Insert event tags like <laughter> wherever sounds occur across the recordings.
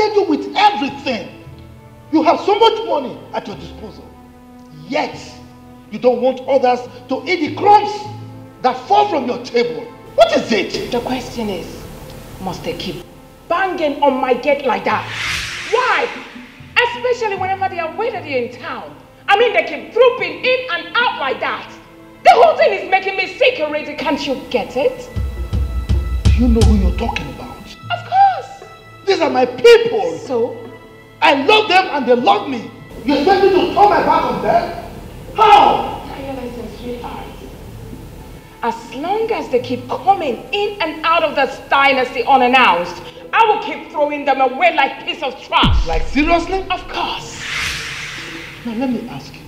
Provided you with everything. You have so much money at your disposal. Yet, you don't want others to eat the crumbs that fall from your table. What is it? The question is, must they keep banging on my gate like that? Why? Especially whenever they are waiting in town. I mean, they keep trooping in and out like that. The whole thing is making me sick already. Can't you get it? Do you know who you're talking about? Of course. These are my people. So? I love them and they love me. You expect me to turn my back on them? How? As long as they keep coming in and out of this dynasty unannounced, I will keep throwing them away like piece of trash. Like seriously? Of course. Now let me ask you.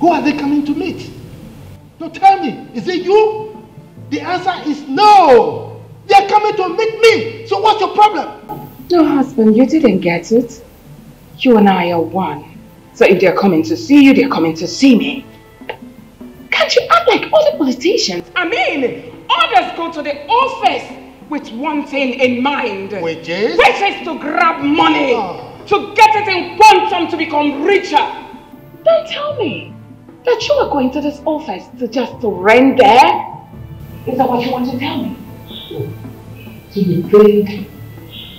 Who are they coming to meet? Now tell me, is it you? The answer is no. They are coming to meet me. So what's your problem? No, husband, you didn't get it. You and I are one. So if they're coming to see you, they're coming to see me. Can't you act like other politicians? I mean, others go to the office with one thing in mind. Which is? Which is to grab money. Oh. To get it in quantum to become richer. Don't tell me that you are going to this office to just to rent there. Is that what you want to tell me? So, so you think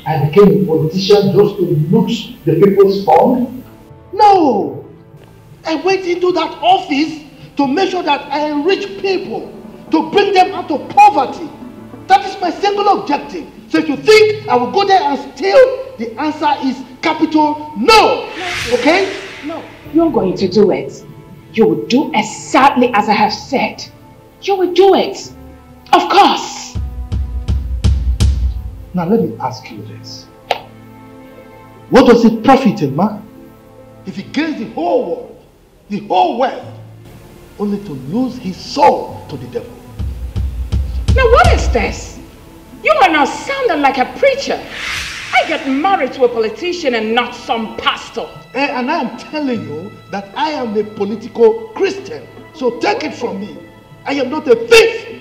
I became a politician just to loot the people's fund? No! I went into that office to make sure that I enrich people, to bring them out of poverty. That is my single objective. So if you think I will go there and steal, the answer is capital no. Okay? No, you're going to do it. You will do exactly as I have said. You will do it. Of course. Now let me ask you this. What does it profit a man if he gains the whole world, the whole wealth, only to lose his soul to the devil? Now what is this? You are now sounding like a preacher. I get married to a politician and not some pastor. Eh, and I am telling you that I am a political Christian. So take it from me. I am not a thief.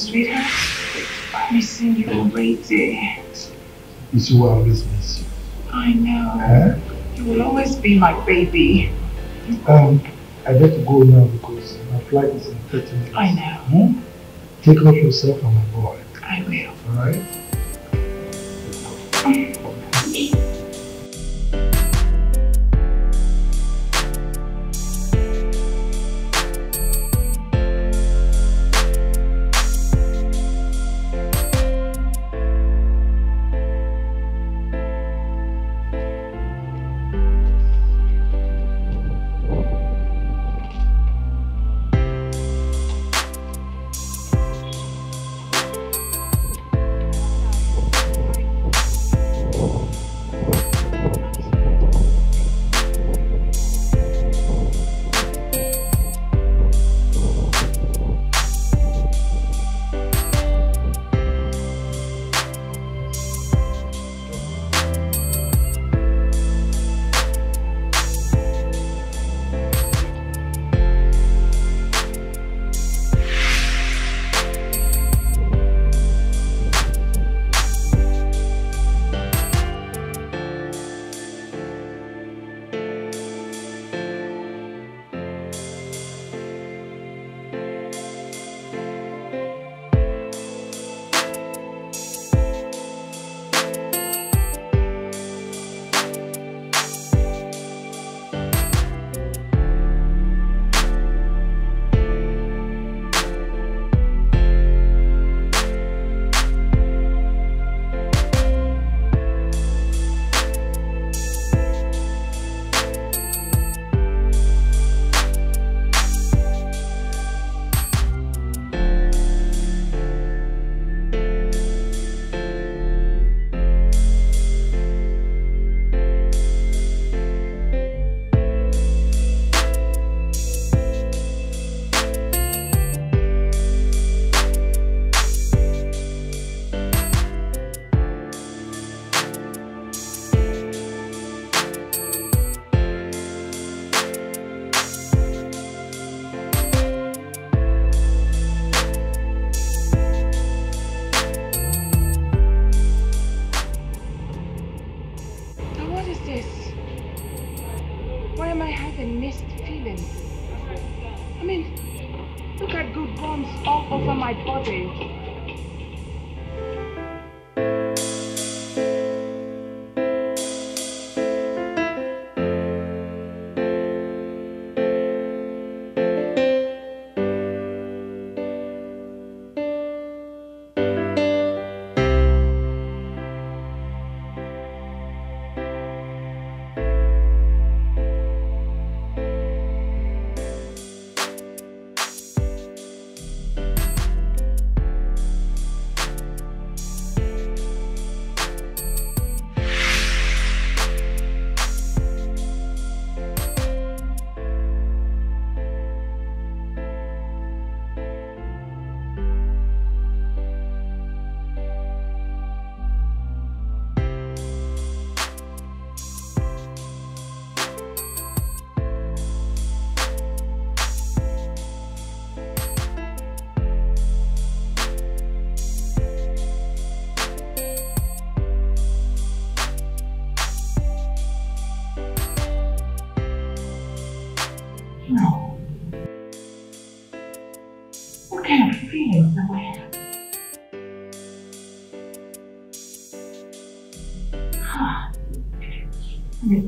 Sweetheart. I'm missing you already. You see I always miss you. I know. You will always be my baby. Um, I better go now because my flight is in 30 minutes. I know. Hmm? Take care of yourself and my boy. I will. Alright?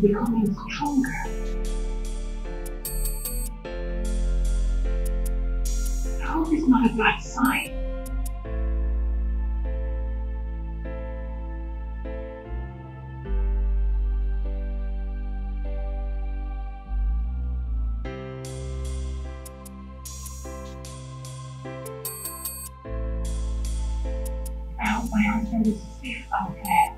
Becoming stronger. I hope it's not a bad sign. I hope my husband is safe out there.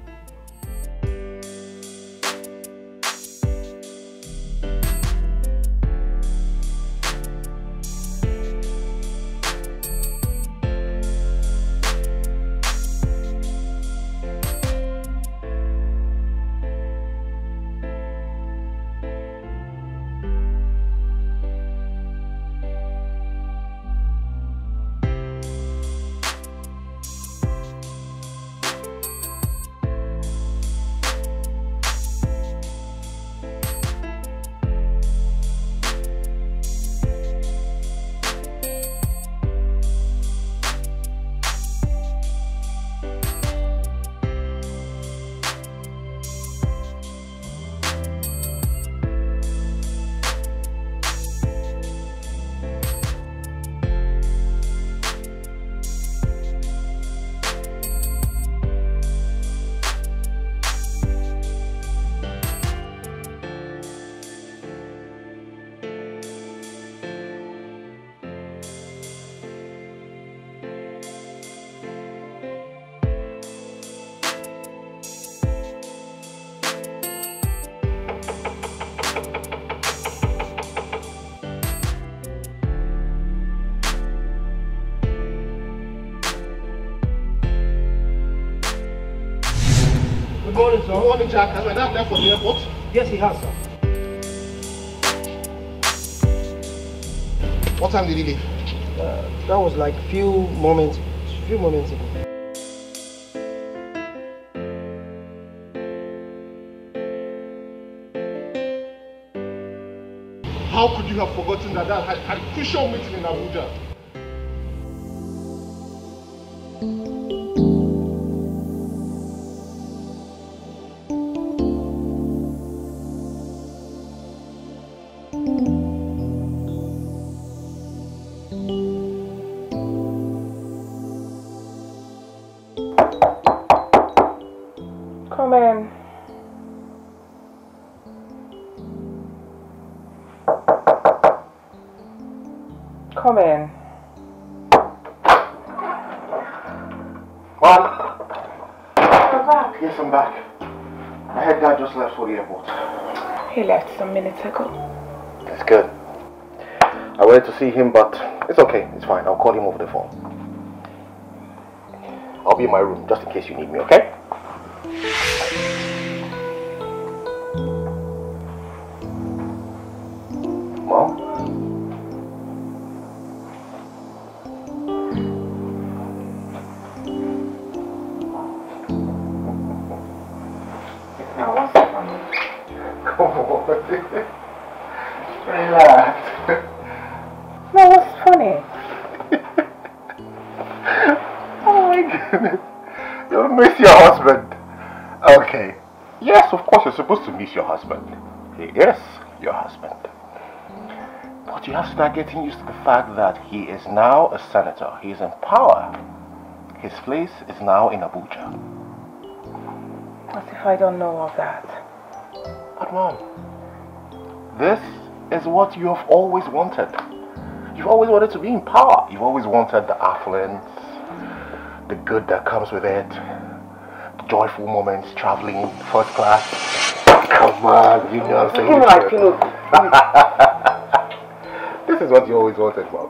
Morning, Jack. Has my dad left for the airport? Yes, he has, sir. What time did he leave? Uh, that was like few moments, few moments ago. How could you have forgotten that dad had, had a crucial meeting in Abuja? He left some minutes ago. That's good. I wanted to see him, but it's okay. It's fine. I'll call him over the phone. I'll be in my room just in case you need me, okay? He is your husband. But you have to start getting used to the fact that he is now a senator. He is in power. His place is now in Abuja. As if I don't know of that. But mom, this is what you have always wanted. You've always wanted to be in power. You've always wanted the affluence, the good that comes with it, the joyful moments, traveling first class. On, you know what I'm saying? <laughs> This is what you always wanted, Mom.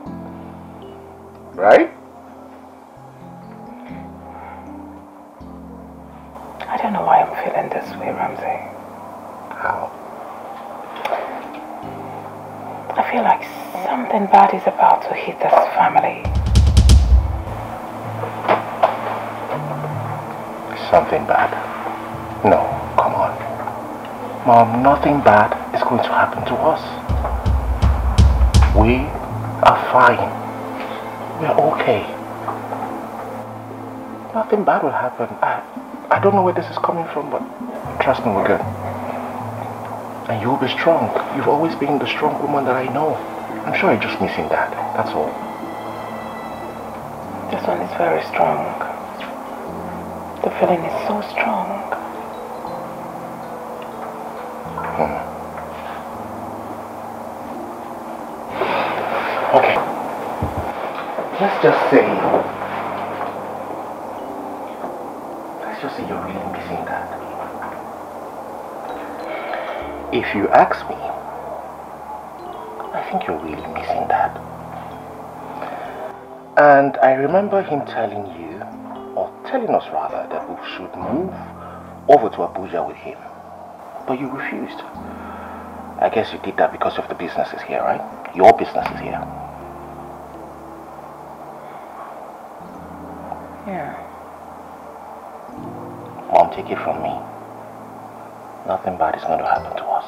Right? I don't know why I'm feeling this way, Ramsey. How? I feel like something bad is about to hit this family. Something bad? No. Mom, nothing bad is going to happen to us. We are fine. We are okay. Nothing bad will happen. I, I don't know where this is coming from, but trust me, we're good. And you'll be strong. You've always been the strong woman that I know. I'm sure you're just missing that. That's all. This one is very strong. The feeling is so strong. Let's just say, let's just say you're really missing that. If you ask me, I think you're really missing that. And I remember him telling you, or telling us rather, that we should move over to Abuja with him. But you refused. I guess you did that because of the businesses here, right? Your business is here. Yeah. Mom, take it from me. Nothing bad is going to happen to us.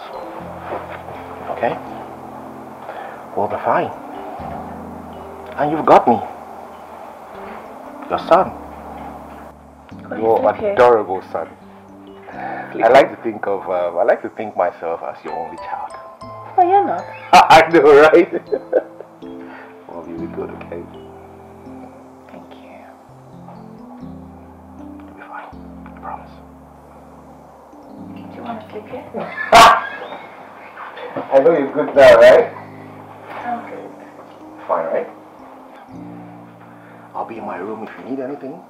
Okay? We'll be fine. And you've got me. Your son. Your okay. adorable son. I like to think of, uh, I like to think myself as your only child. Oh, you're not. <laughs> I know, right? <laughs> well, you'll be good, okay? <laughs> I know you're good now, right? I'm good. Fine, right? I'll be in my room if you need anything.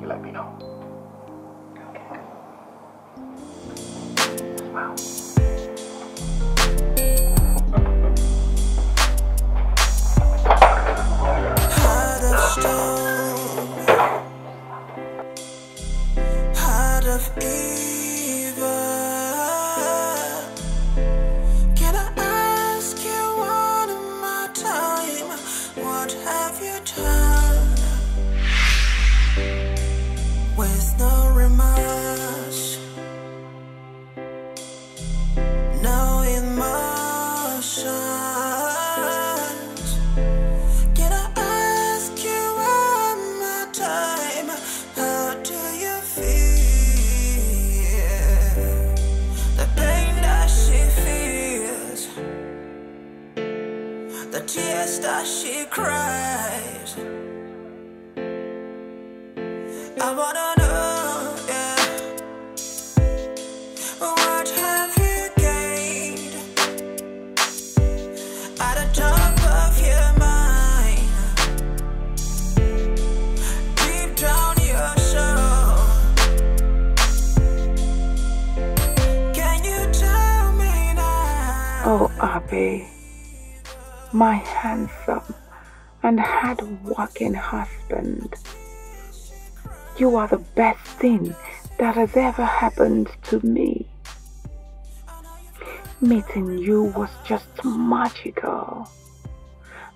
You let me know. Okay. Smile. Heart of tears that she cries. I wanna know, yeah. What have you gained? At the top of your mind, deep down your soul, can you tell me now? Oh, Abby, my handsome and hard-working husband. You are the best thing that has ever happened to me. Meeting you was just magical.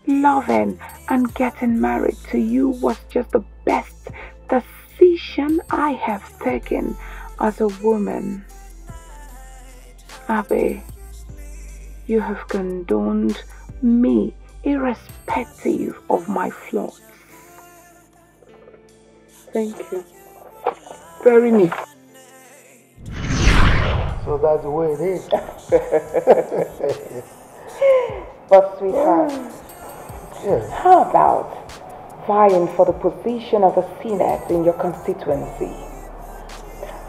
Loving and getting married to you was just the best decision I have taken as a woman. Abby, you have condoned me irrespective of my flaws. Thank you. Very me. So that's the way it is. <laughs> But sweetheart, Yes. <sighs> how about vying for the position of a CNET in your constituency?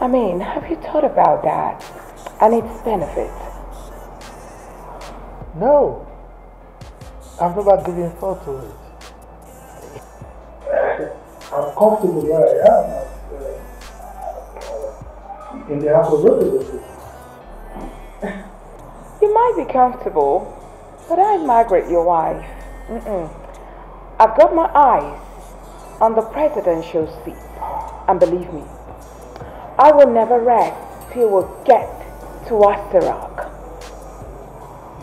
I mean, have you thought about that and its benefits? No. I've never given thought to it. <laughs> I'm comfortable where I am. uh, In the Afro <laughs> You might be comfortable, but I'm Margaret, your wife. Mm-mm. I've got my eyes on the presidential seat, and believe me, I will never rest till we get to Aso Rock.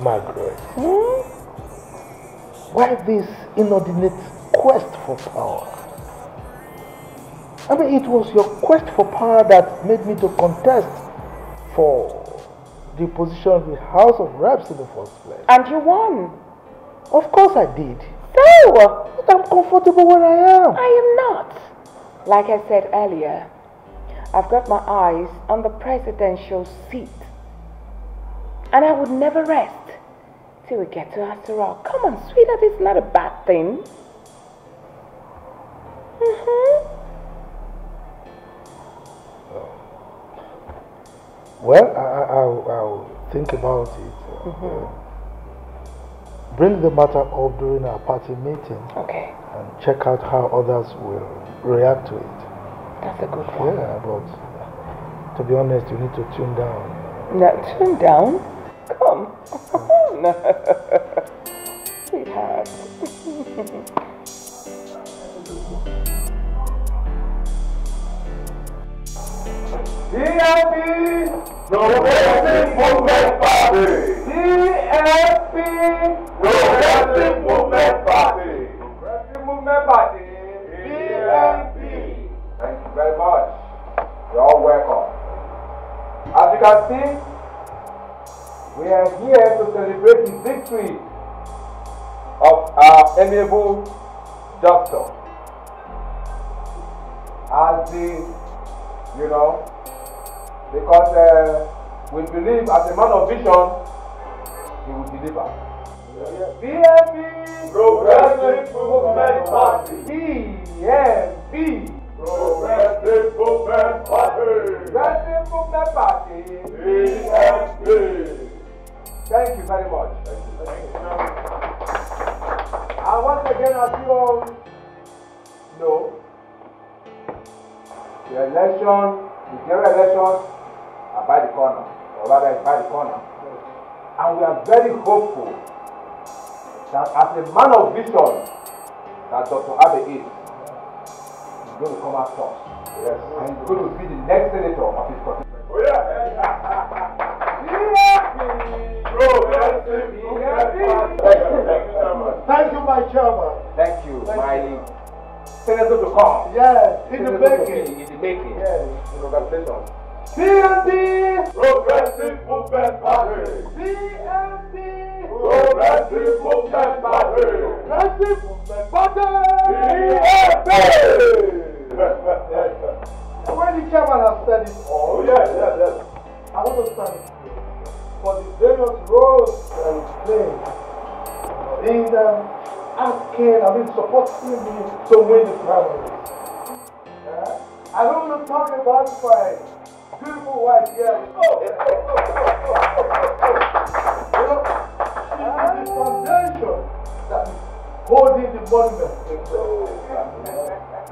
Margaret, Hmm? Why this inordinate quest for power? I mean, it was your quest for power that made me to contest for the position of the House of Reps in the first place. And you won. Of course I did. No! But I'm comfortable where I am. I am not. Like I said earlier, I've got my eyes on the presidential seat. And I would never rest till we get to Aso Rock. Come on, sweetheart, it's not a bad thing. Mm-hmm. Well, I, I, I'll, I'll think about it. Uh, bring the matter up during our party meeting Okay, and check out how others will react to it. that's a good one. Yeah, but to be honest, you need to tune down. Now, tune down. Come <laughs> on. Sweetheart. DLP Progressive Movement Party. DLP Progressive Movement Party. Progressive Movement Party. DLP. Thank you very much. You're all welcome. As you can see, we are here to celebrate the victory of our amiable doctor. As the you know, because uh, we believe as a man of vision, he will deliver. PMP Progressive Movement Party. PMP Progressive Movement Party. Progressive Movement Party. PMP. Thank you very much. Thank you. Thank you. And once again, as you all know, the election, the general elections are by the corner, or rather, it's by the corner. And we are very hopeful that as a man of vision, that Dr. Abe is, he's going to come out first. Yes. And he's going to be the next senator of his constituency. Oh, yeah. Thank you, my chairman. Thank you, my senator to come. Yes, in the making. In the making. Yes. Congratulations. PNP Progressive Movement Party. PNP Progressive Movement Party. Progressive Movement Party. PNP. When the chairman has said it all, Oh yes, yes, yes. I want to thank you for the various roles that you played in um, asking, I mean, supporting me to win the primary. Yeah? I don't want to talk about my beautiful wife here. <laughs> Oh. you know, she is the foundation that is holding the monument.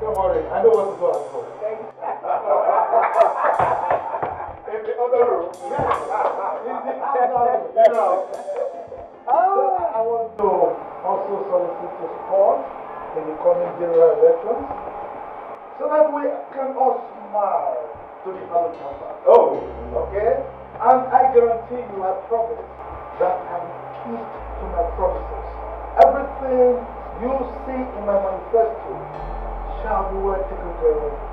Don't worry, I know what to go out for. <laughs> In the other room. You know. I want to also solicit your support in the coming general elections so that we can all smile to the other number. Oh. Okay? And I guarantee you, I promise that I will keep to my promises. Everything you see in my manifesto shall be well taken care of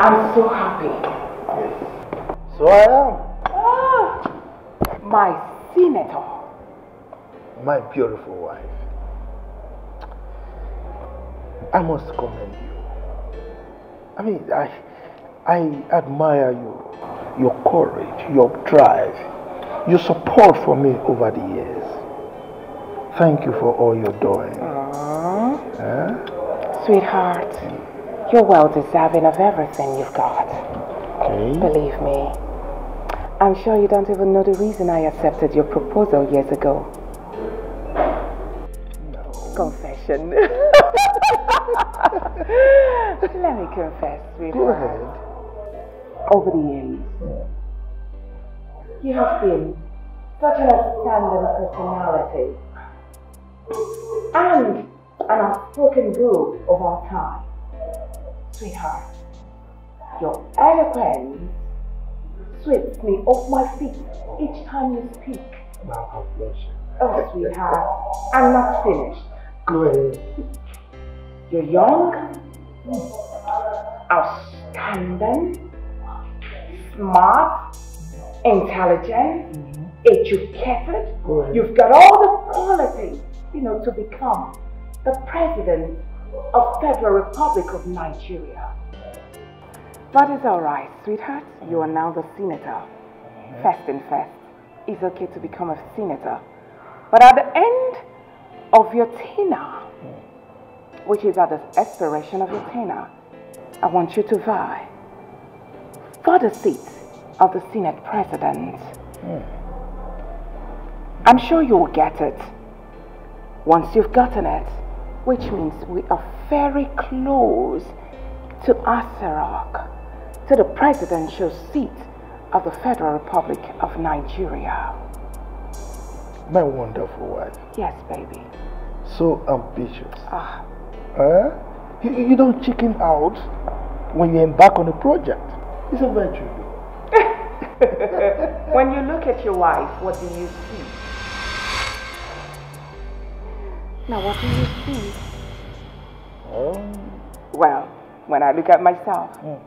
I'm so happy. Yes. So I am. Ah, my senator. My beautiful wife. I must commend you. I mean, I, I admire you, your courage, your drive, your support for me over the years. Thank you for all you're doing. Aww. Huh? Sweetheart, you're well deserving of everything you've got. Okay. Believe me. I'm sure you don't even know the reason I accepted your proposal years ago. No. Confession. <laughs> Let me confess, sweetheart. Go ahead. Over the years, you have been such an outstanding personality and an outspoken guru of our time. Sweetheart, your eloquence sweeps me off my feet each time you speak. Now, God bless you. Oh, sweetheart, I'm not finished. Go ahead. You're young, outstanding, smart, intelligent, mm-hmm. educated. Go ahead. You've got all the qualities, you know, to become the president of Federal Republic of Nigeria. That is all right, sweetheart. You are now the senator. First and first, it's okay to become a senator. But at the end of your tenure, which is at the expiration of your tenure, I want you to vie for the seat of the Senate President. Hmm. I'm sure you will get it. Once you've gotten it, which means we are very close to Aso Rock, to the presidential seat of the Federal Republic of Nigeria. My wonderful wife. Yes, baby. So ambitious. Ah, Huh? You, you don't chicken out when you embark on a project. It's a virtue. <laughs> when you look at your wife, what do you see? Now, what do you see? Oh. Well, when I look at myself, Mm.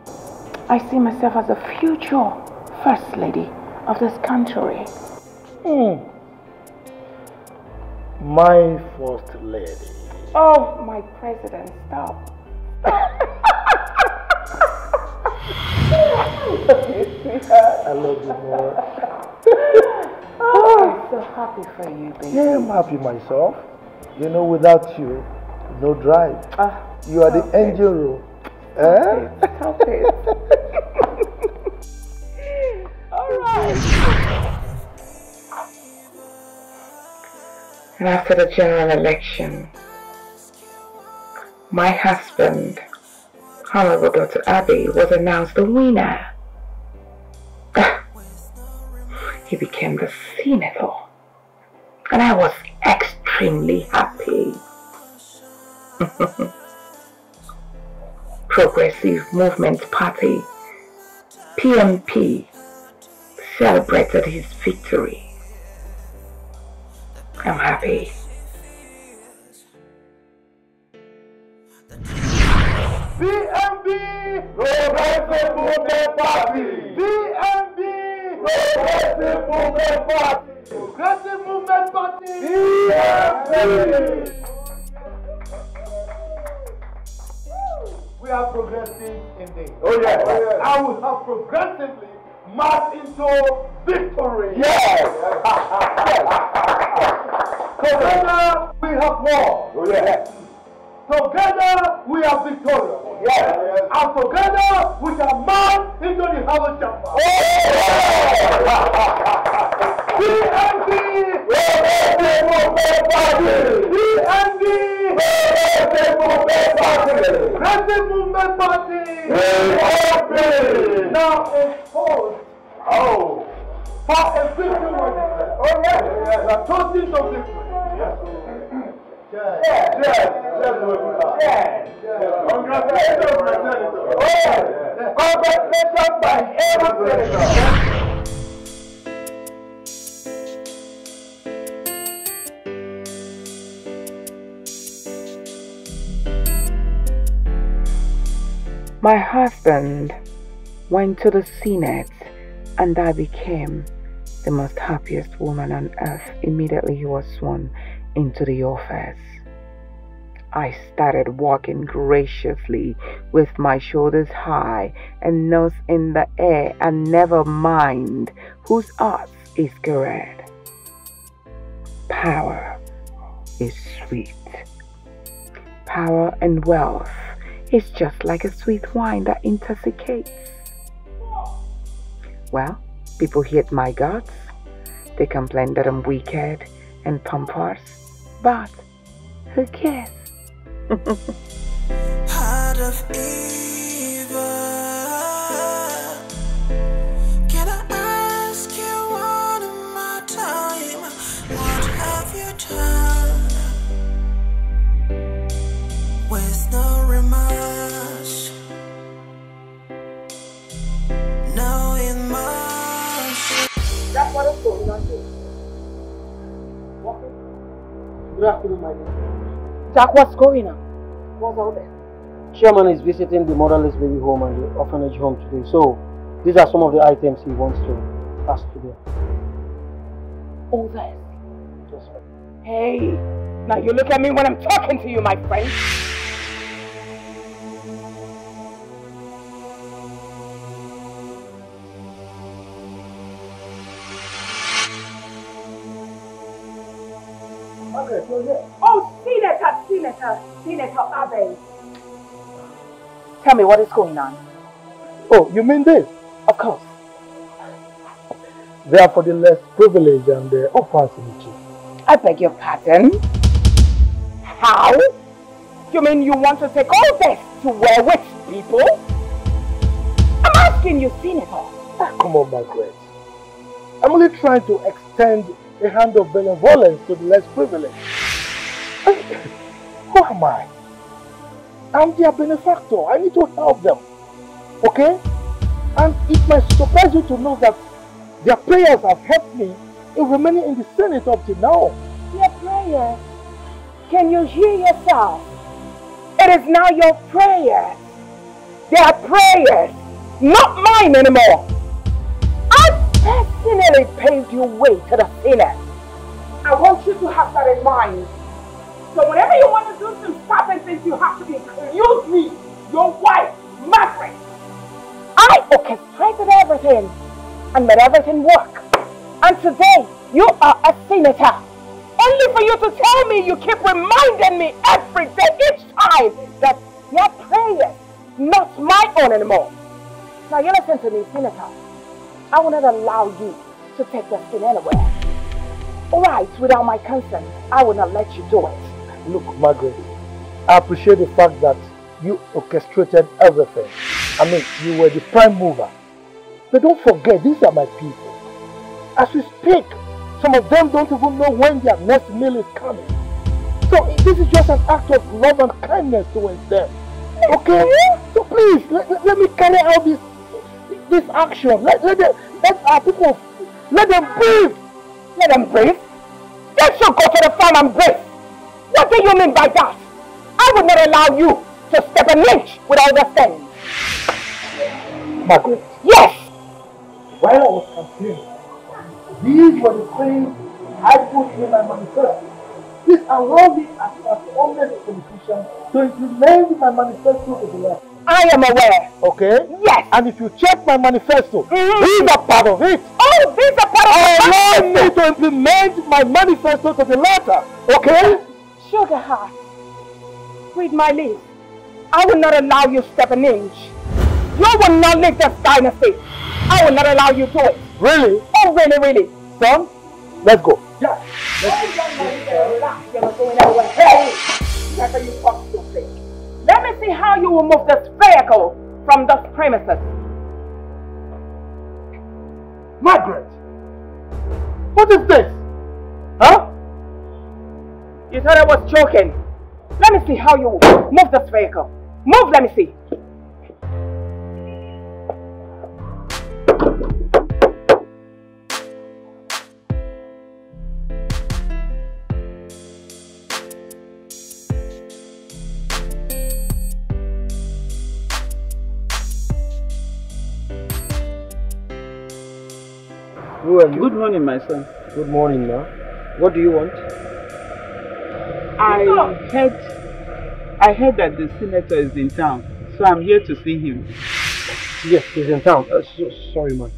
I see myself as a future First Lady of this country. Hmm. My first lady. Oh, my president, stop. I love you more. <laughs> Oh, I'm so happy for you, baby. Yeah, I'm happy myself. You know, without you, no drive. Ah, You are the it. engine room. Eh? Stop it. <laughs> All right. And after the general election, my husband, Honorable Dr. Abbey, was announced the winner. <laughs> he became the senator. And I was extremely happy. <laughs> Progressive Movement Party, PMP, celebrated his victory. I'm happy. PMP Progressive Movement Party. PMP Progressive Movement Party. Progressive Movement Party. PMP. We are progressive indeed. Oh yeah. Oh, yeah. I will have progressively marched into victory. Yes. yes. yes. Together we have won. Oh yeah. Together we are victorious. Yes. And together we shall march into the heaven chamber. PMP! Progressive Movement Party! PMP! Progressive Movement Party! Progressive Movement Party! PMP! Now exposed. Oh. For a victory. Oh yes. yes. Are toasting to victory. Yes. My husband went to the Senate and I became the most happiest woman on earth. Immediately he was sworn into the office. I started walking graciously with my shoulders high and nose in the air and never mind whose ass is correct. Power is sweet. Power and wealth is just like a sweet wine that intoxicates. Well, people hate my guts. They complain that I'm wicked and pompous. But who cares? <laughs> Heart of. Can I ask you one more time? What have you done? Good afternoon, my dear. Jack, what's going on? What's all this? Chairman is visiting the motherless baby home and the orphanage home today. So, these are some of the items he wants to pass to them. All this. Just like Hey, now you look at me when I'm talking to you, my friend. Oh, Senator, Senator, Senator Abe. Tell me what is going on. Oh, you mean this? Of course. They are for the less privileged and the orphans in the chief. I beg your pardon. How? You mean you want to take all this to where rich people? I'm asking you, Senator. Ah, Come on, Margaret. I'm only trying to extend a hand of benevolence to the less privileged. Who am I? I'm their benefactor. I need to help them. Okay? And it might surprise you to know that their prayers have helped me in remaining in the Senate up to now. Your prayers. Can you hear yourself? It is now your prayers. Their prayers, not mine anymore. I personally paved your way to the Senate. I want you to have that in mind. So whenever you want to do some certain things, you have to include me, your wife, Margaret. I orchestrated everything and made everything work. And today, you are a senator. Only for you to tell me you keep reminding me every day, each time, that your prayers, not my own anymore. Now you listen to me, Senator. I will not allow you to take this thing anywhere. Alright, without my consent, I will not let you do it. Look, Margaret, I appreciate the fact that you orchestrated everything. I mean, you were the prime mover. But don't forget, these are my people. As we speak, some of them don't even know when their next meal is coming. So this is just an act of love and kindness towards them. Okay? So please, let, let, let me carry out this this action. Let, let, them, let our people, let them breathe. Let them breathe. They should go to the farm and breathe. What do you mean by that? I would not allow you to step an inch without thing. Margaret, Yes, while I was campaigning, these were the things I put in my manifesto. Please allow me as an honest politician to implement my manifesto to the left. I am aware. Okay? Yes. And if you check my manifesto, Mhm. these are part of it. Oh, these are part of the Allow me to implement my manifesto to the letter. Okay? Sugar heart. Read my lips. I will not allow you step an inch. You will not leave this dynasty. I will not allow you to it. Really? Oh, really, really. Son, let's go. Yeah. You're not going anywhere. Hey! That's how you talk stupid. Let me see how you will move this vehicle from this premises. Margaret, what is this? Huh? You thought I was joking. Let me see how you move this vehicle. Move, let me see. Who are you? Good morning, my son. Good morning, ma. What do you want? I heard, I heard that the senator is in town, so I'm here to see him. Yes, he's in town. Uh, so, sorry, ma.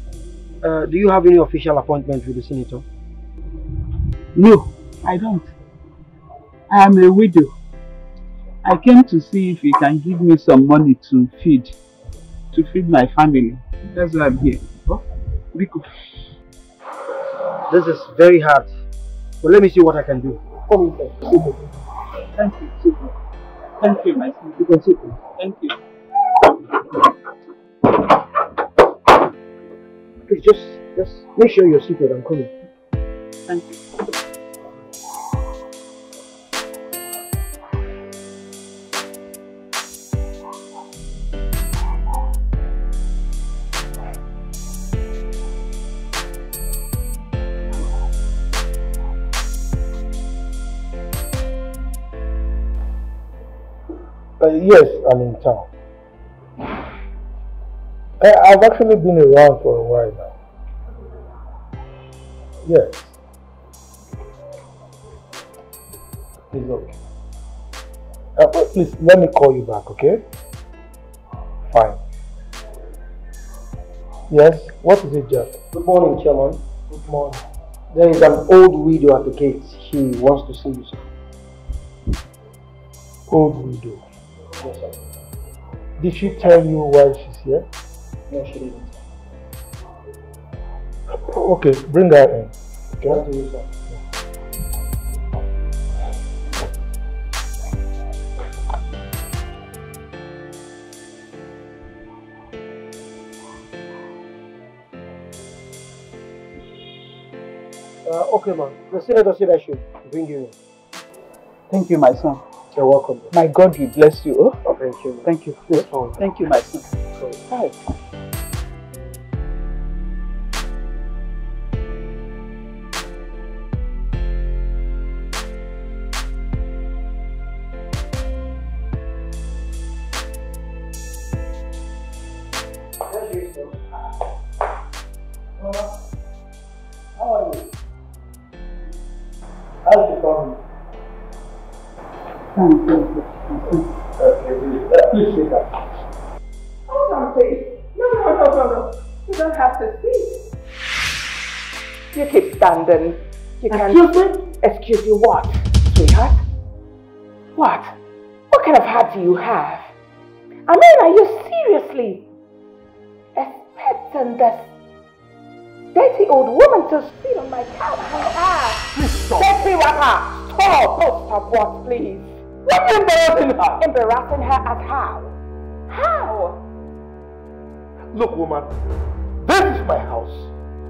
Uh, do you have any official appointment with the senator? No, I don't. I am a widow. I came to see if he can give me some money to feed, to feed my family. That's why I'm here. Oh, Biko. This is very hard. But let me see what I can do. Come inside. Thank you. Sit down. Thank you, my son. You can sit. Thank you. Please just, just make sure you're seated. I'm coming. Thank you. Yes, I'm in town. I, I've actually been around for a while now. Yes. It's okay. Uh, please, let me call you back, okay? Fine. Yes, what is it, Jack? Good morning, Chairman. Good morning. There is an old widow at the gate. She wants to see you, sir. Old widow. Yes, sir. Did she tell you why she's here? No, she didn't. Okay, bring her in. Okay? to you, sir. Uh, okay, man. The senator said I should bring you in. Thank you, my son. You're welcome. My God will bless you. Oh, Thank you. thank you. Thank you, my son. Hi. Excuse you what, sweetheart? What? What kind of heart do you have? I mean, are you seriously expecting this dirty old woman to sit on my couch and ask? Please stop. Dirty rapper! Stop! Oh, stop what, please? What are you embarrassing her? Embarrassing her as how? How? Look, woman, this is my house.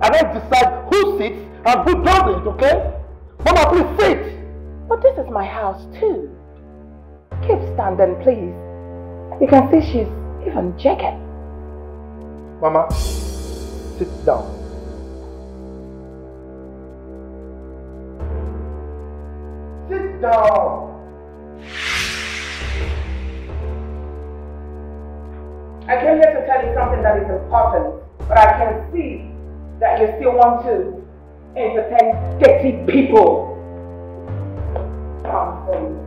And I decide who sits and who doesn't, okay? Mama, please sit. But this is my house too. Keep standing, please. You can see she's even jacket. Mama, sit down. Sit down. I came here to tell you something that is important, but I can see that you still want to entertain dirty people. Nonsense.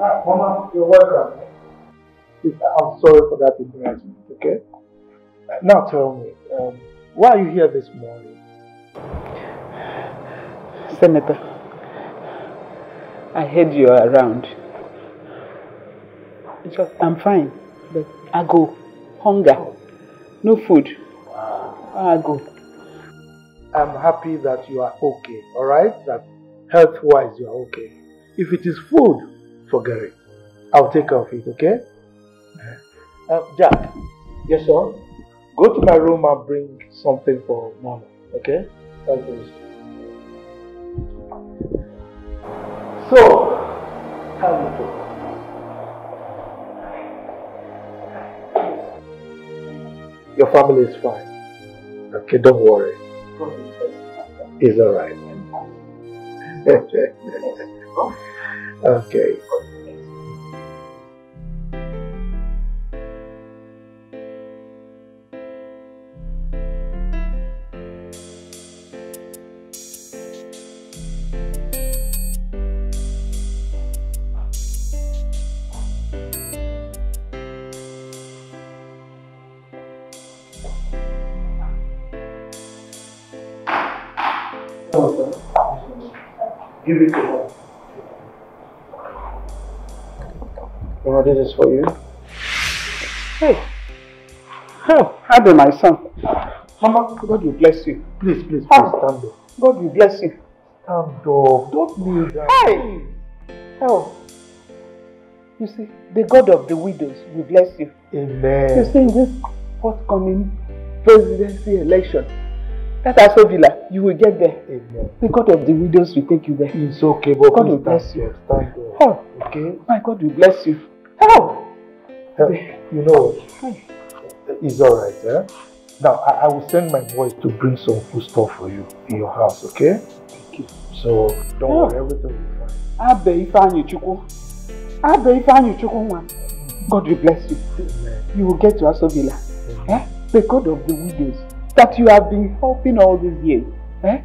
Ah, Mama, you're welcome. Please, I'm sorry for that embarrassment, okay? Now tell me, um, why are you here this morning? Senator, I heard you are around. Just, I'm fine, but I go. Hunger. No food. I go. I'm happy that you are okay, alright? That health wise you are okay. If it is food, forget it. I'll take care of it, okay? Uh, Jack, Yes, sir. go to my room and bring something for Mama, okay? Thank you. So, how you doing? Your family is fine. Okay, don't worry. It's alright. <laughs> okay. Give it to her. Mama, this is for you. Hey. Oh, Abel, my son. Mama, God will bless you. Please, please, please Ah. stand up. God will bless you. Stand up. Don't kneel down. Hey! Oh. You see, the God of the widows will bless you. Amen. You see, in this forthcoming presidency election, that Aso Villa, you will get there. Amen. The God of the widows will take you there. It's okay, but God will bless you. Stand up. Oh, Okay? my God will bless you. Oh! Uh, you know what? It's alright, eh? Now, I, I will send my boys to bring some food stuff for you in your house, okay? Thank you. So, don't Oh. worry, everything will be fine. Abe Ifeanyi Chukwu. Abe Ifeanyi Chukwu nwa. God will bless you. Amen. You will get to Aso Villa. Amen. Eh? The God of the widows that you have been helping all these years. Eh?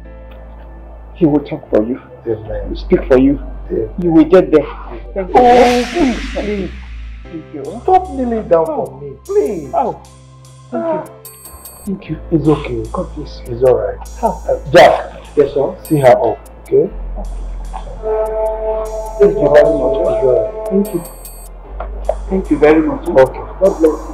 He will talk for you. Will speak for you. You will get there. Thank you. Oh, please, please. Thank you. Stop kneeling down for me, please. Oh, thank you. Thank you. It's okay. God bless you. It's alright. Oh, Uh, Jack, yes, sir. see her up, okay? Thank you very much. Thank you. Thank you very much. Okay. God bless you.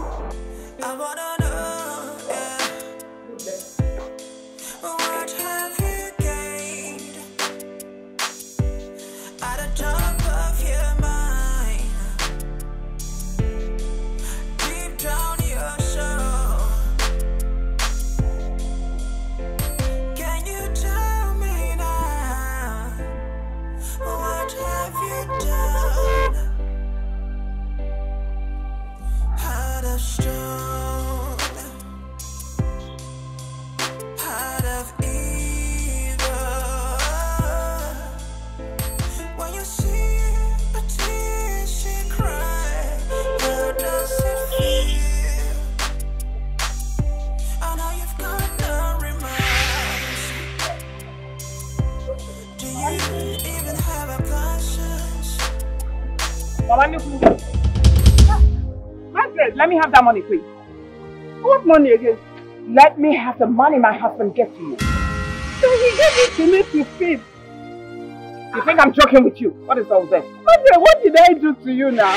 Mama Nnukwu. Margaret, let me have that money, please. What money again? Let me have the money my husband gave to you. So he gave it to me to feed. You think I'm joking with you? What is all this? Okay, what did I do to you now?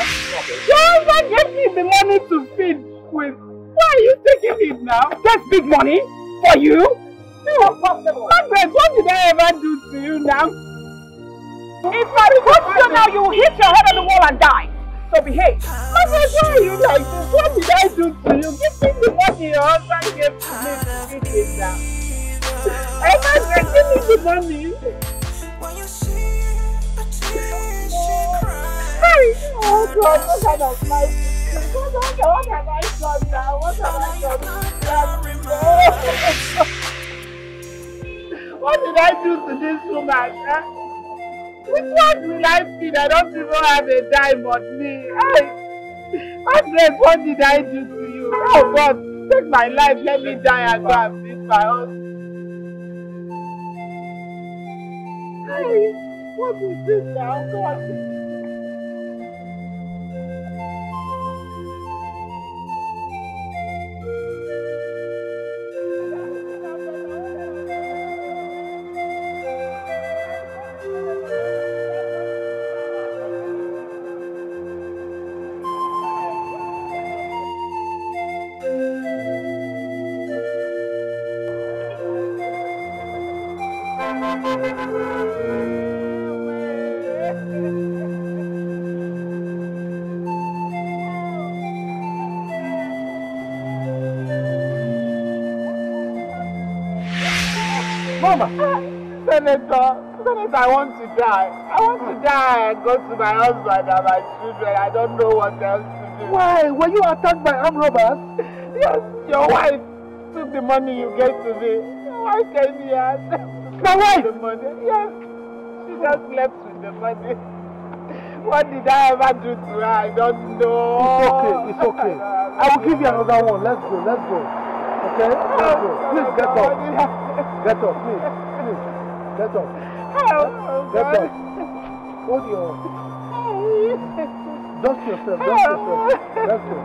Your husband gave me the money to feed with. Why are you taking it now? That's big money for you? No, Margaret, what did I ever do to you now? If I touch you now, you will hit your head on the wall and die. So behave. Margaret, why are you like this? What did I do to you? Give me the money your husband gave to me to feed it now. <laughs> Hey, Margaret, give me the money. When you see a tear she cry. Hey, oh God, what kind of life is this? What, what, what have I done now? What have I done? <laughs> What did I do to this woman? Huh? Which one will I feed? I don't even have a dime on me. Hey, Margaret, what did I do to you? Oh God, take my life, let me die and go and feed my husband. Hey, what is this now? God. Die. I want to die and go to my husband and my children. I don't know what else to do. Why? Were you attacked by armed robbers? Yes, your wife took the money you gave to me. Wife came here My <laughs> wife? the money. Yes, she just left with the money. What did I ever do to her? I don't know. It's okay, it's okay. I will give you another one. Let's go, let's go. Okay? Let's go. Please get up. <laughs> Get up, please. Please. Get up. God. Hold your... <laughs> Dust yourself, dust yourself. Let's go.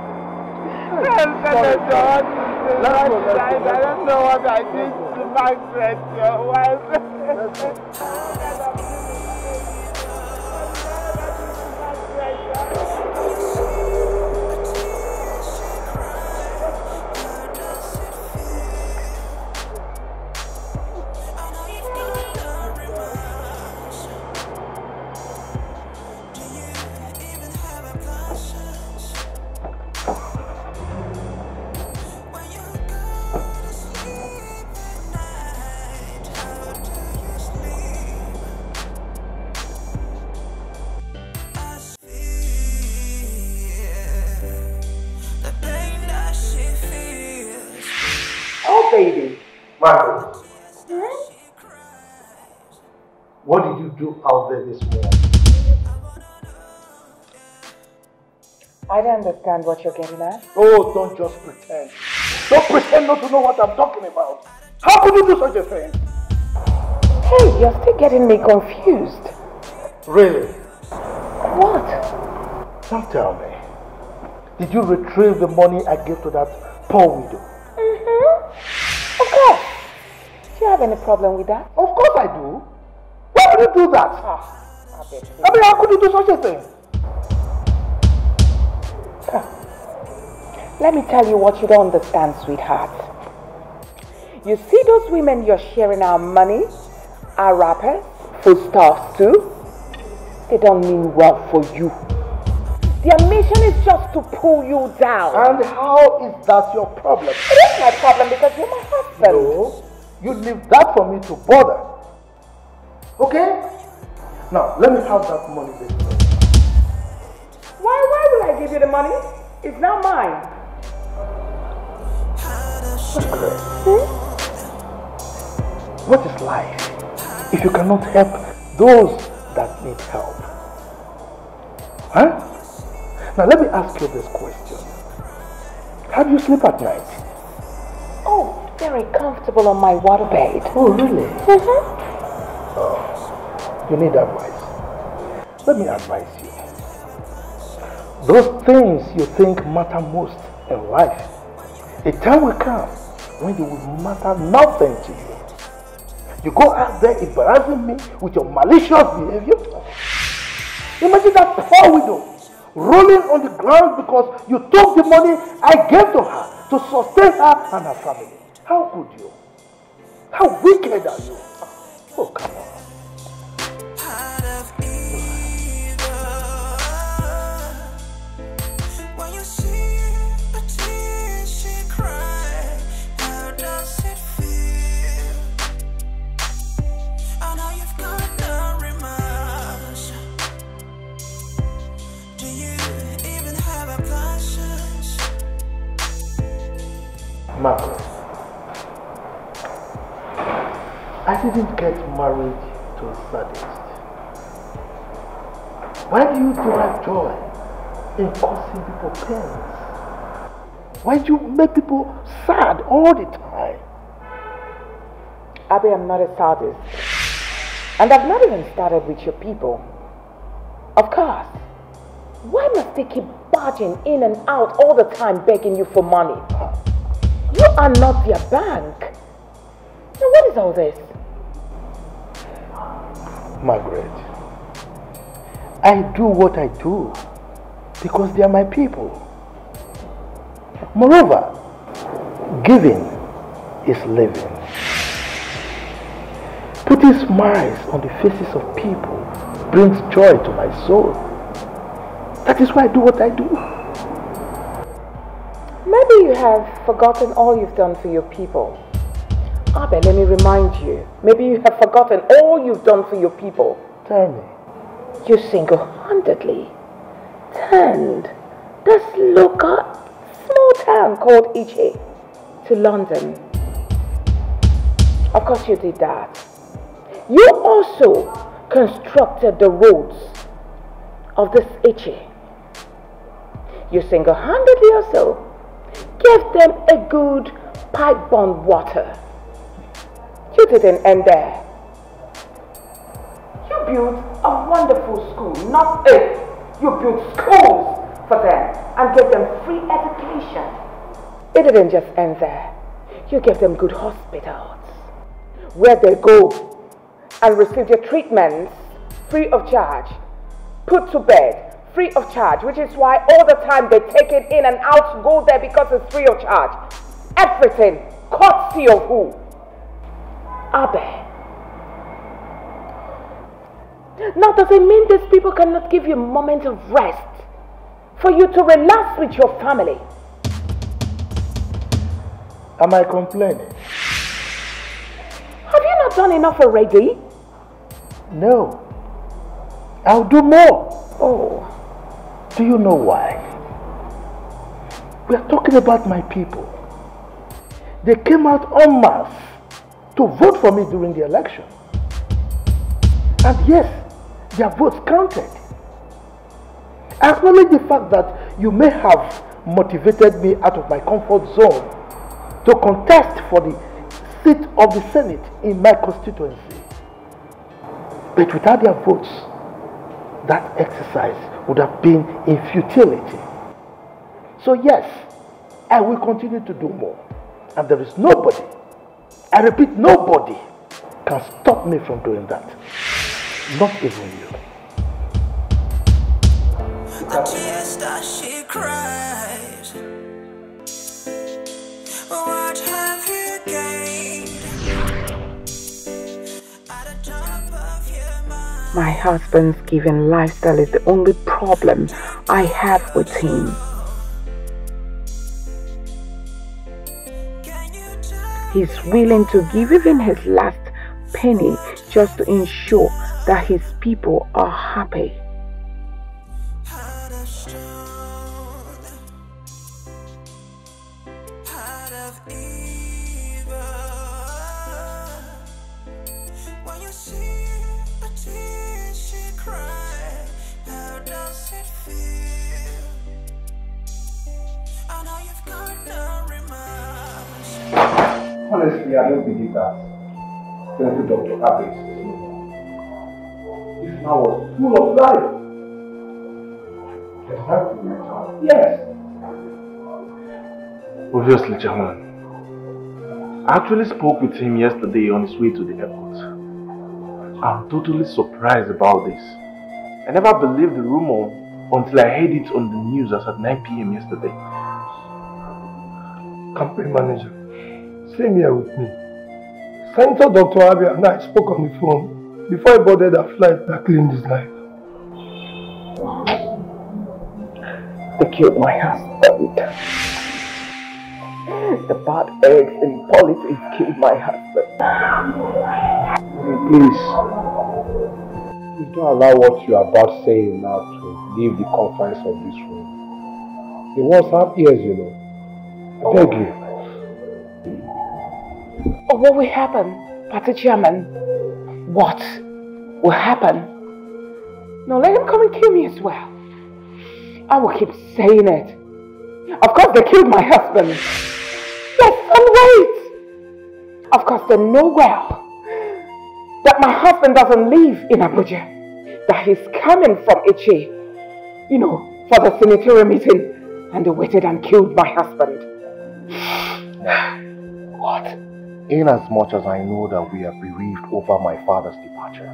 I'm Senator, what is this? Let's go, What let's did I go, I let's don't know what I did to Margaret, your wife. I understand what you're getting at. Oh, don't just pretend. Don't pretend not to know what I'm talking about. How could you do such a thing? Hey, you're still getting me confused. Really? What? Now tell me. Did you retrieve the money I gave to that poor widow? Mm-hmm. Of course. Do you have any problem with that? Of course I do. Why would you do that? Ah, I bet. I mean, how could you do such a thing? Let me tell you what you don't understand, sweetheart. You see those women you're sharing our money, our wrappers, foodstuffs too? They don't mean well for you. Their mission is just to pull you down. And how is that your problem? It is my problem because you're my husband. No, you leave that for me to bother. Okay? Now, let me have that money, baby. Why, why will I give you the money? It's not mine. What is life if you cannot help those that need help? Huh? Now let me ask you this question. How do you sleep at night? Oh, very comfortable on my waterbed. Oh, really? Mm-hmm. Oh, You need advice. Let me advise you. Those things you think matter most in life, a time will come when they will matter nothing to you. You go out there embarrassing me with your malicious behavior. Imagine that poor widow rolling on the ground because you took the money I gave to her to sustain her and her family. How could you? How wicked are you? Oh, come on. Margaret, I didn't get married to a sadist. Why do you derive joy in causing people pains? Why do you make people sad all the time? Abby, I'm not a sadist. And I've not even started with your people. Of course. Why must they keep barging in and out all the time begging you for money? You are not their bank. Now what is all this? Margaret, I do what I do because they are my people. Moreover, giving is living. Putting smiles on the faces of people brings joy to my soul. That is why I do what I do. Maybe you have forgotten all you've done for your people. Abby, let me remind you. Maybe you have forgotten all you've done for your people. Tell me. You single-handedly turned this local small town called Iche to London. Of course you did that. You also constructed the roads of this Iche. You single-handedly also gave them a good pipe-borne water. You didn't end there. You built a wonderful school, not a. You built schools for them and gave them free education. It didn't just end there. You gave them good hospitals where they go and receive their treatments free of charge, put to bed free of charge, which is why all the time they take it in and out, go there because it's free of charge. Everything courtesy of who? Abe. Now, does it mean these people cannot give you a moment of rest for you to relax with your family? Am I complaining? Have you not done enough already? No. I'll do more. Oh, Do you know why? We are talking about my people. They came out en masse to vote for me during the election. And yes, their votes counted. I acknowledge the fact that you may have motivated me out of my comfort zone to contest for the seat of the Senate in my constituency. But without their votes, that exercise would have been in futility. So yes, I will continue to do more. And there is nobody, I repeat, nobody can stop me from doing that. Not even you. The tears that she cries. What have you gained? My husband's given lifestyle is the only problem I have with him. He's willing to give even his last penny just to ensure that his people are happy. Honestly, I don't believe that. Senator Dr. Abbey is This man was full of life. To. Yes. Obviously, Chairman. I actually spoke with him yesterday on his way to the airport. I'm totally surprised about this. I never believed the rumor until I heard it on the news as at 9 p.m. yesterday. Company manager, same here with me. Senator Dr. Abia and I spoke on the phone before I boarded a flight that claimed his life. They killed my husband. The bad eggs in politics killed my husband. Please. Please don't allow what you are about saying now to leave the confines of this room. The words have ears, you know. I beg you. Oh, what will happen, Party Chairman? What will happen? No, let them come and kill me as well. I will keep saying it. Of course, they killed my husband. Yes, and wait. Of course, they know well that my husband doesn't live in Abuja. That he's coming from Ichi, you know, for the senatorial meeting. And they waited and killed my husband. <sighs> what? In as I know that we are bereaved over my father's departure,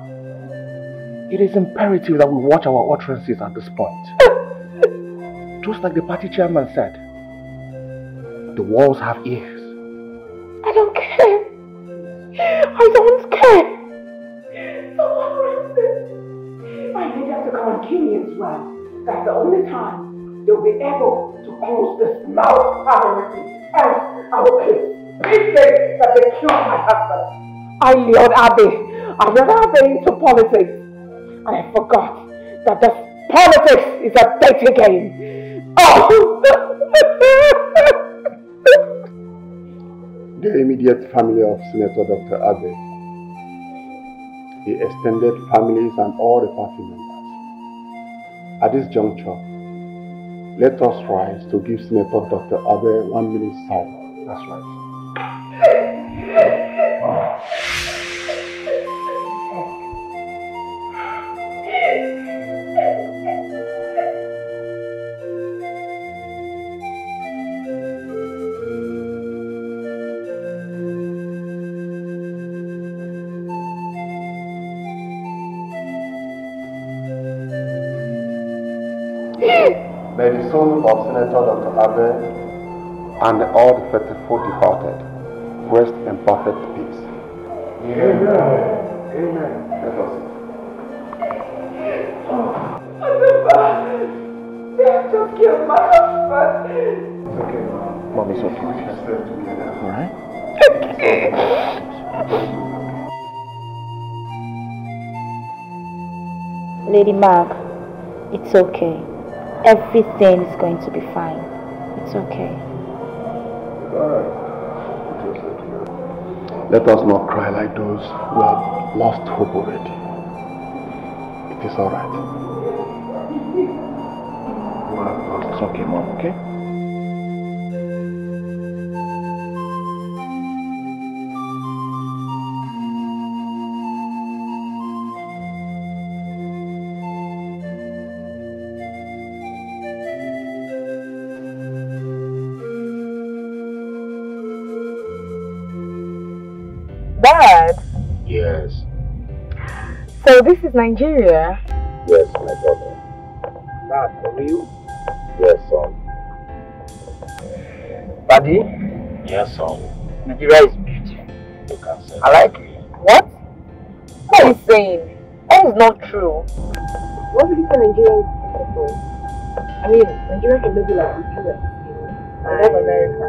it is imperative that we watch our utterances at this point. <laughs> Just like the party chairman said, the walls have ears. I don't care. I don't care. Someone it. I need them to come and kill me as well. That's the only time they'll be able to close this mouth permanently. Else I will speaking that they killed my husband. I lured Abby. I lured Abby into politics. I forgot that this politics is a dirty game. Oh! <laughs> The immediate family of Senator Dr. Abe, the extended families and all the party members. At this juncture, let us rise to give Senator Dr. Abe one minute silence. That's right. May the soul of Senator Dr. Abe and all the faithful departed rest in perfect peace. Amen. Amen. Let us They have just killed my husband. It's okay. Mommy's okay. Put yourself together. Alright? Lady Mark, it's okay. Everything is going to be fine. It's okay. Alright. Let us not cry like those who have lost hope already. It is alright. It's okay, Mom, okay? Is Nigeria. yes, my daughter. Dad, for real? Yes, son. Daddy, Yes, son. Nigeria is beautiful. You can say I like it. What? What are you saying? That is not true. What do you say Nigeria is beautiful? I mean, Nigeria can maybe like the US. I love America.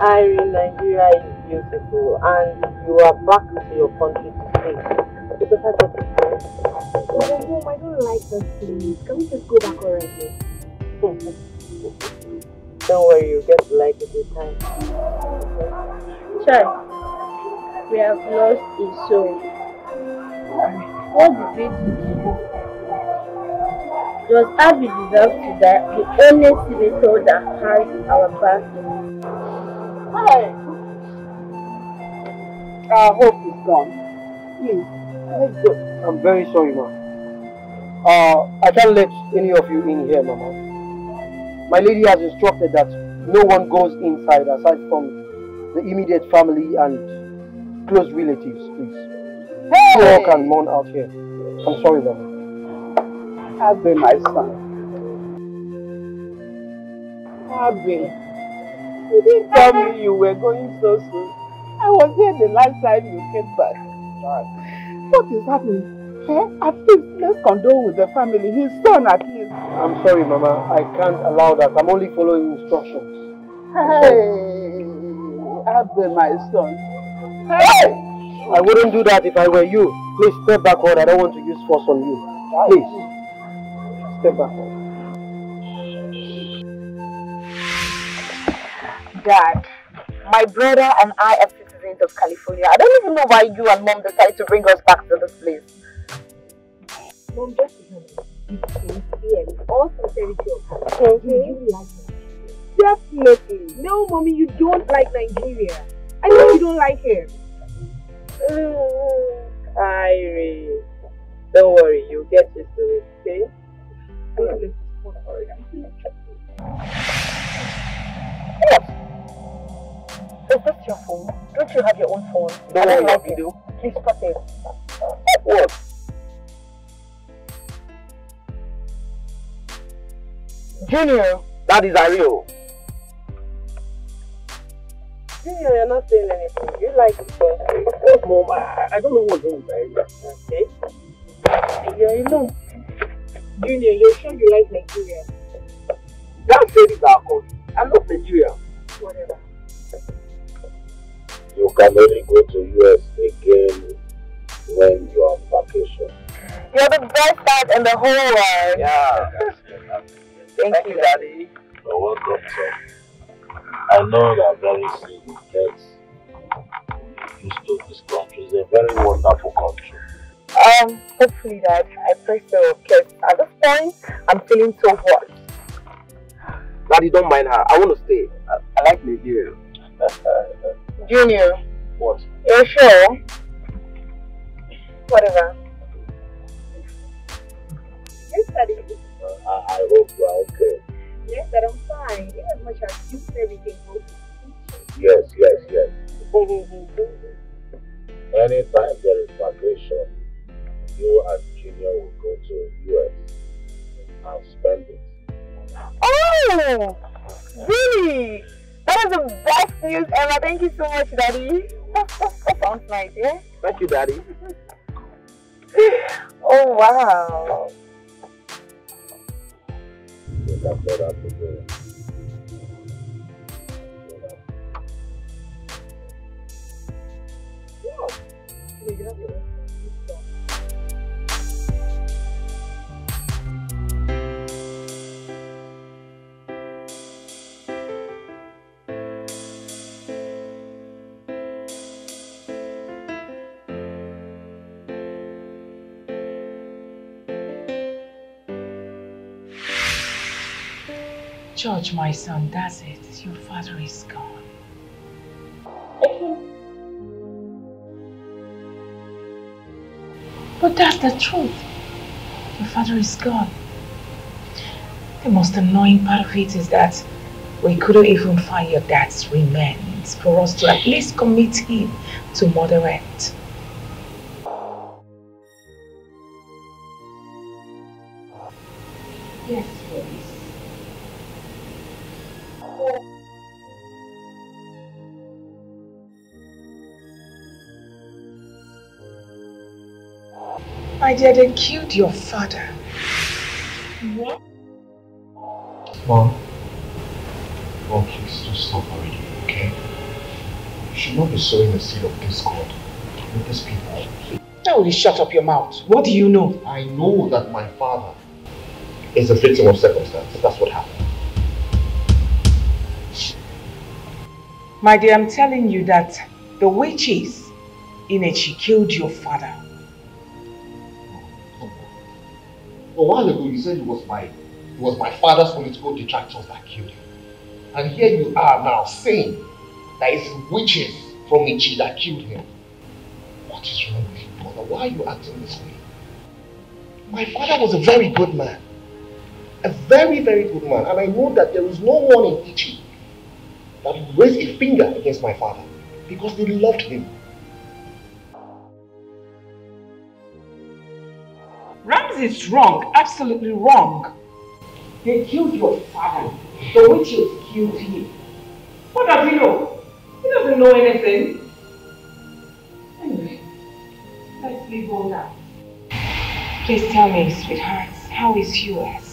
I mean, Nigeria is beautiful and you are back to your country to stay. Because I thought But at home, I don't like this place. Can we just go back already? Don't worry, you get to like it with time. Sure. We have lost a soul. What did we do? Does Abby deserve to die? The only senator that has our backing. Hey! Our hope is gone. Please, let's go. I'm very sorry, ma. Uh, I can't let any of you in here, mama. My lady has instructed that no one goes inside aside from the immediate family and close relatives, please. You all can mourn out here. I'm sorry, mama. Abby, my son. Abby, you didn't tell me you were going so soon. I was here the last time you came back. What is happening? Eh? At least let's condole with the family. His son, at least. I'm sorry, mama. I can't allow that. I'm only following instructions. Hey, Abby, my son. Hey! I wouldn't do that if I were you. Please step backward. I don't want to use force on you. Please. Step backward. Dad, my brother and I are citizens of California. I don't even know why you and mom decided to bring us back to this place. Mom, just remember, you came here with all sincerity of heart. Okay? You like Nigeria. Definitely. No, mommy, you don't like Nigeria. I know you don't like it. <sighs> Mm, Irene, don't worry, you'll get used to it, okay? Is this your phone? Don't you have your own phone? Don't I don't worry, like it. Please stop it. What? Junior, That is Ario. Junior, you're not saying anything. You like it, so. Of course, mom. I, I don't know what's wrong with Ario. Okay? You're alone. Junior, you're sure you like Nigeria? That said is our country. I'm not Nigeria. Whatever. You can only go to US again when you're on vacation. you're the best dad in the whole world. Yeah. Thank, you, Daddy. You're welcome, son. I know that very soon you get used to this country. It's a very wonderful country. Um, hopefully, Dad. I pray so. Because at this point, I'm feeling so hot. Daddy, don't mind her. I want to stay. I, I like Nigeria. <laughs> Junior, What? you're sure? Whatever. Yes, Daddy. Uh, I, I hope you are okay. Yes, Dad, I'm fine. In as much as you everything goes. Yes, yes, yes. <laughs> Anytime there is vacation, you and Junior will go to US and spend it. Oh, really? That is the best news ever. Thank you so much, Daddy. That, <laughs> sounds nice, yeah? Thank you, Daddy. <laughs> oh, wow. Yeah. George, my son, that's it. Your father is gone. But that's the truth. Your father is gone. The most annoying part of it is that we couldn't even find your dad's remains for us to at least commit him to murder My dear, they killed your father. What? Mom. Mom, please just stop already, okay? You should not be sowing the seed of discord with these people. Now you shut up your mouth? What do you know? I know that my father is a victim of circumstance. That's what happened. My dear, I'm telling you that the witches in it, she killed your father. A while ago, you said it was my, it was my father's political detractors that killed him. And here you are now saying that it's witches from Ichi that killed him. What is wrong with you, brother? Why are you acting this way? My father was a very good man. A very, very good man. And I know that there is no one in Ichi that would raise a finger against my father because they loved him. Is wrong, absolutely wrong. They killed your father. The witches killed him. What does he know? He doesn't know anything. Anyway, let's leave all that. Please tell me, sweethearts, how is US?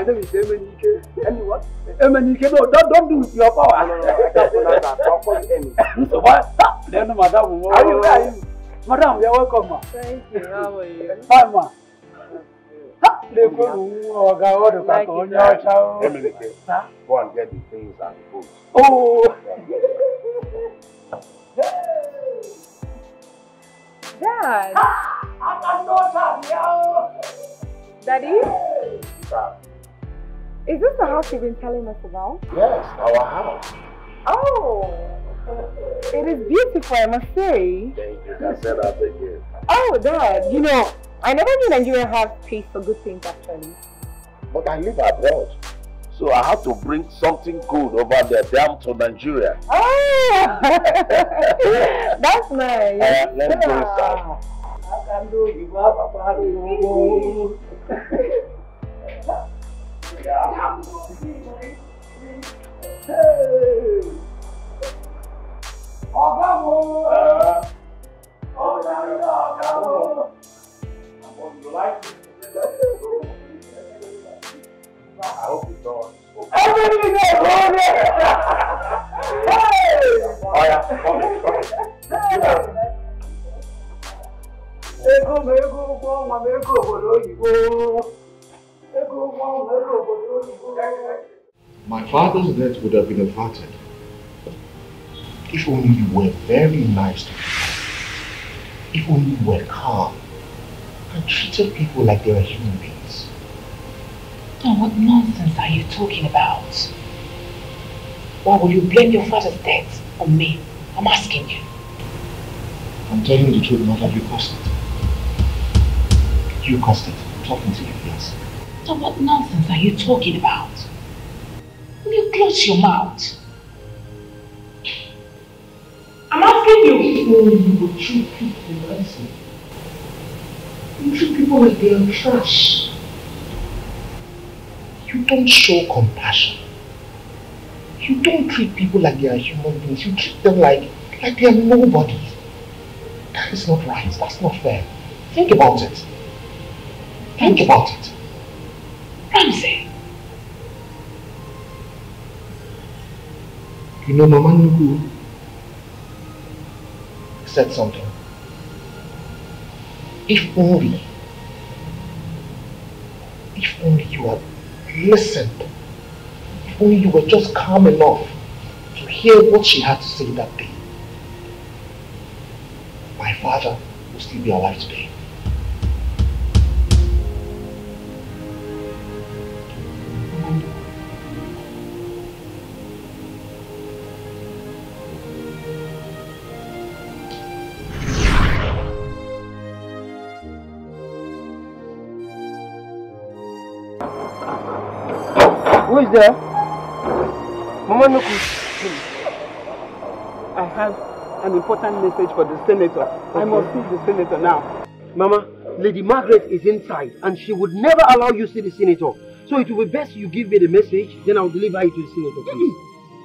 My name is Emenike. Emi what? Emenike, no, don't, don't do with your power. No, no, no, I can't pronounce that. I'll call you Emi. So what? Then, madam, Are you- where are you? Madam, you're welcome, ma. Thank you. How are you? Fine, ma. Emenike, go and get the things and the books. Oh. Dad. Daddy? Is this the house you've been telling us about? Yes, our house. Oh. It is beautiful, I must say. Thank you. Can say that again. Oh, Dad, you know, I never knew Nigeria has taste for good things actually. But I live abroad. So I have to bring something good over there down to Nigeria. Oh! <laughs> That's nice. Uh, let's go inside. <laughs> I <laughs> ọ̀gá wo ọ̀gá wo ọ̀gá. I hope you don't. Everybody go, go there! Hey! Oh yeah, come on, come on. My father's death would have been averted if only you were very nice to people. If only you were calm and treated people like they were human beings. Now, what nonsense are you talking about? Why would you blame your father's death on me? I'm asking you. I'm telling you the truth, not have you caused it. You caused it. I'm talking to you, what nonsense are you talking about? Will you close your mouth? I'm asking you. You will treat people nicely. You treat people like they are trash. You don't show compassion. You don't treat people like they are human beings. You treat them like, like they are nobodies. That is not right. That's not fair. Think about it. Think about it. Ramsey. You know, Mama Nnukwu said something. If only, if only you had listened, if only you were just calm enough to hear what she had to say that day, my father would still be alive today. Is there? Mama Nnukwu. I have an important message for the senator. I must see the senator now. Mama, Lady Margaret is inside and she would never allow you to see the senator. So it will be best you give me the message, then I'll deliver it to the senator, please.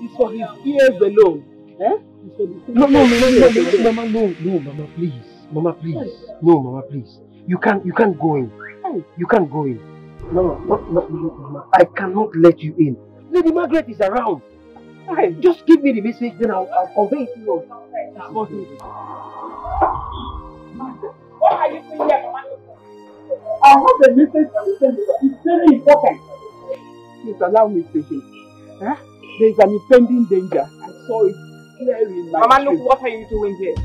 It's for his ears alone. Eh? It's for the No, no, no, no, no, no, Mama, no, no, Mama, please. Mama, please. No, Mama, please. You can't, you can't go in. You can't go in. No, no, no, no. I cannot let you in. Lady Margaret is around. Hey, just give me the message, then I'll, I'll convey it to you. What are you doing here? I have the message from the senator. It's very important. Please allow me speaking. Eh? There is an impending danger. I saw it clearly in my Mama, look, dream. what are you doing here?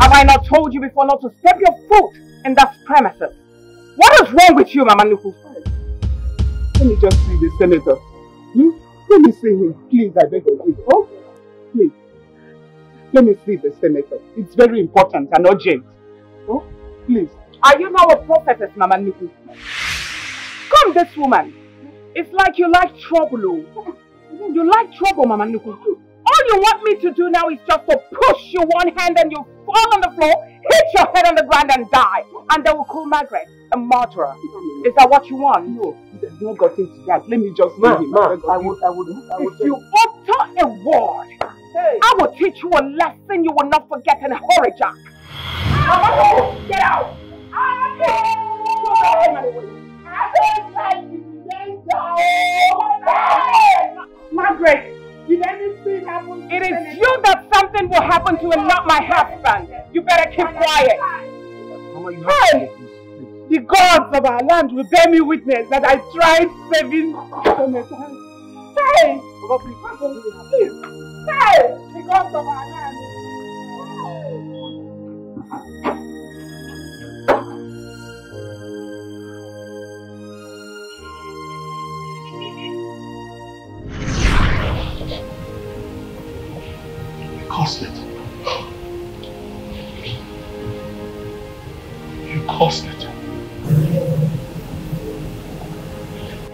Have I not told you before not to step your foot in that premises? What is wrong with you, Mama Nnukwu? Let me just see the senator. Hmm? Let me see him. Please, I beg of you. Oh, please. Let me see the senator. It's very important and urgent. Oh, please. Are you now a prophetess, Mama Nnukwu? Come, this woman. It's like you like trouble, oh. You like trouble, Mama Nnukwu. All you want me to do now is just to push you one hand and you fall on the floor, hit your head on the ground and die. And they will call Margaret a murderer. Is that what you want? No, there's no got into that. Let me just see Ma, him. ma, I you. would, I would, I would. If you utter a word, I will teach you a lesson you will not forget in Horija. Jack. Nnukwu, get out! Margaret, did anything happen? It is you that something will happen to and not my husband. You better keep quiet. Mama, you have to Hey! The gods of our land will bear me witness that I tried saving Senator. Hey! Please. Hey! The gods of our land. Caused it. You caused it.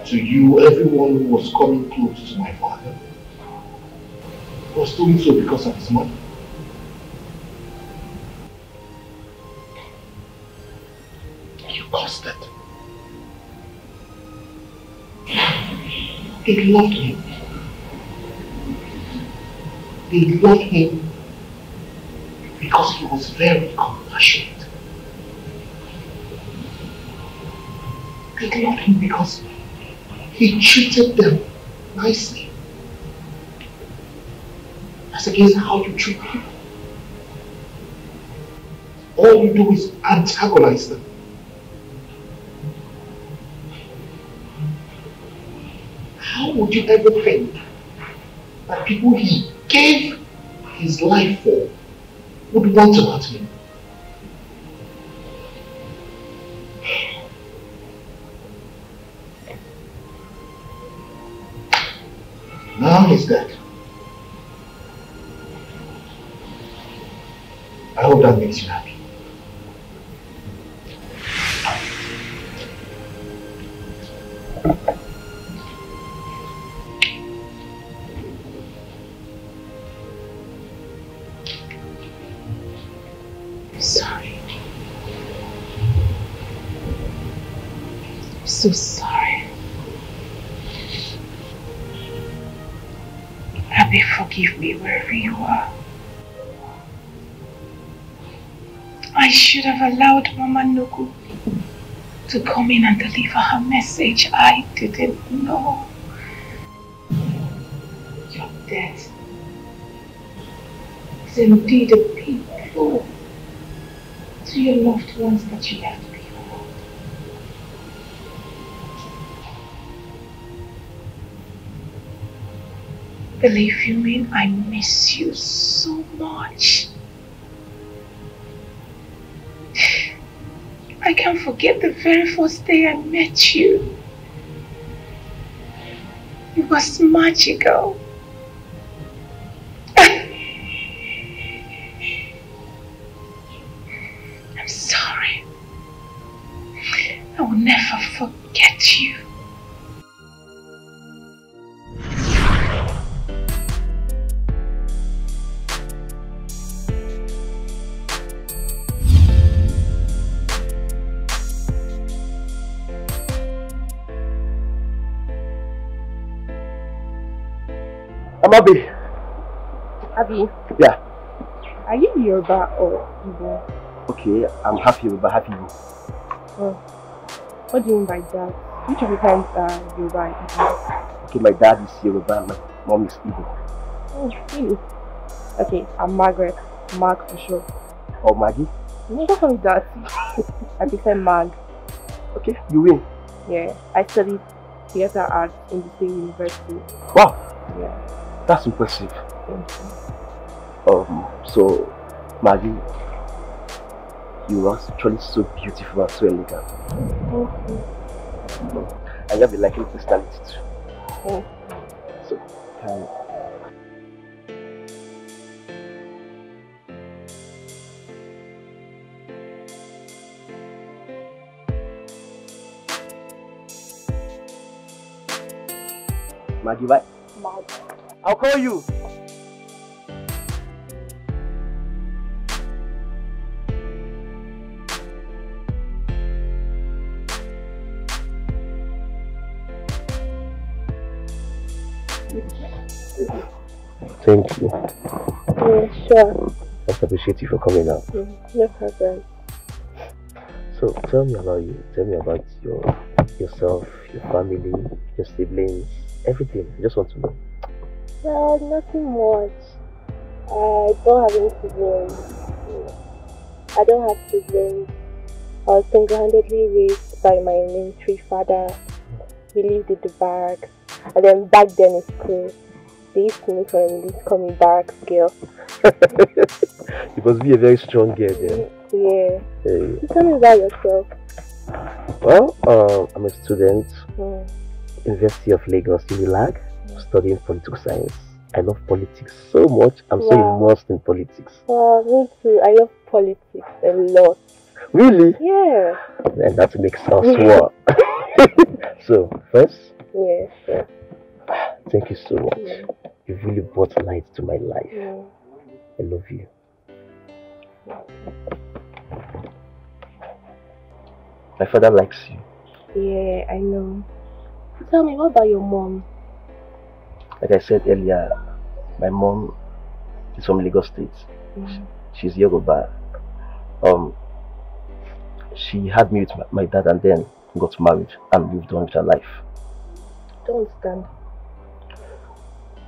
To you, everyone who was coming close to my father was doing so because of his money. You caused it. They loved him. They loved him because he was very compassionate. They loved him because he treated them nicely. As against how you treat people. All you do is antagonize them. How would you ever think that people he gave his life for would want hurt him? Now he's dead. I hope that makes you allowed Mama Nnukwu to come in and deliver her message. I didn't know. Your death is indeed a blow to your loved ones that you left behind. Believe you me, I miss you so much. Forget the very first day I met you. It was magical. Abby, Yeah. are you Yoruba or Igbo? Okay, I'm happy with happy. Oh, what do you mean by that? Which of your parents are Yoruba and Igbo? Okay, my dad is Yoruba, my mom is Igbo. Oh, really? Okay, I'm Margaret. Mark for sure. Oh, Maggie? No, don't call me that. <laughs> I prefer Mag. Okay, you win. Yeah, I studied theatre arts in the same university. Wow, Yeah. That's impressive. Um, so, Maggie, you are actually so beautiful and so elegant. Thank you. And you have a likely personality too. Thank So, um, Maggie, bye. Mag. I'll call you. Thank you. Yeah, sure. I appreciate you for coming out. Mm, no problem. So tell me about you. Tell me about your yourself, your family, your siblings, everything. I just want to know. Well, nothing much. I don't have any siblings. I don't have siblings. I was single-handedly raised by my military father. We lived in the barracks. And then back then in school, they used to make of me, to call me barracks girl. <laughs> you must be a very strong girl then. Yeah. Hey. So tell me about yourself. Well, uh, I'm a student, Mm. University of Lagos, UNILAG, studying political science. I love politics so much. I'm so immersed in politics. Well, me too. I love politics a lot. Really? Yeah. And that makes us one. <laughs> so, first, Yeah, sure. thank you so much. Yeah. You really brought light to my life. Yeah. I love you. My father likes you. Yeah, I know. Tell me, what about your mom? Like I said earlier, my mom is from Lagos State. Mm. She's Yoruba. Um, she had me with my, dad and then got married and moved on with her life. Don't understand.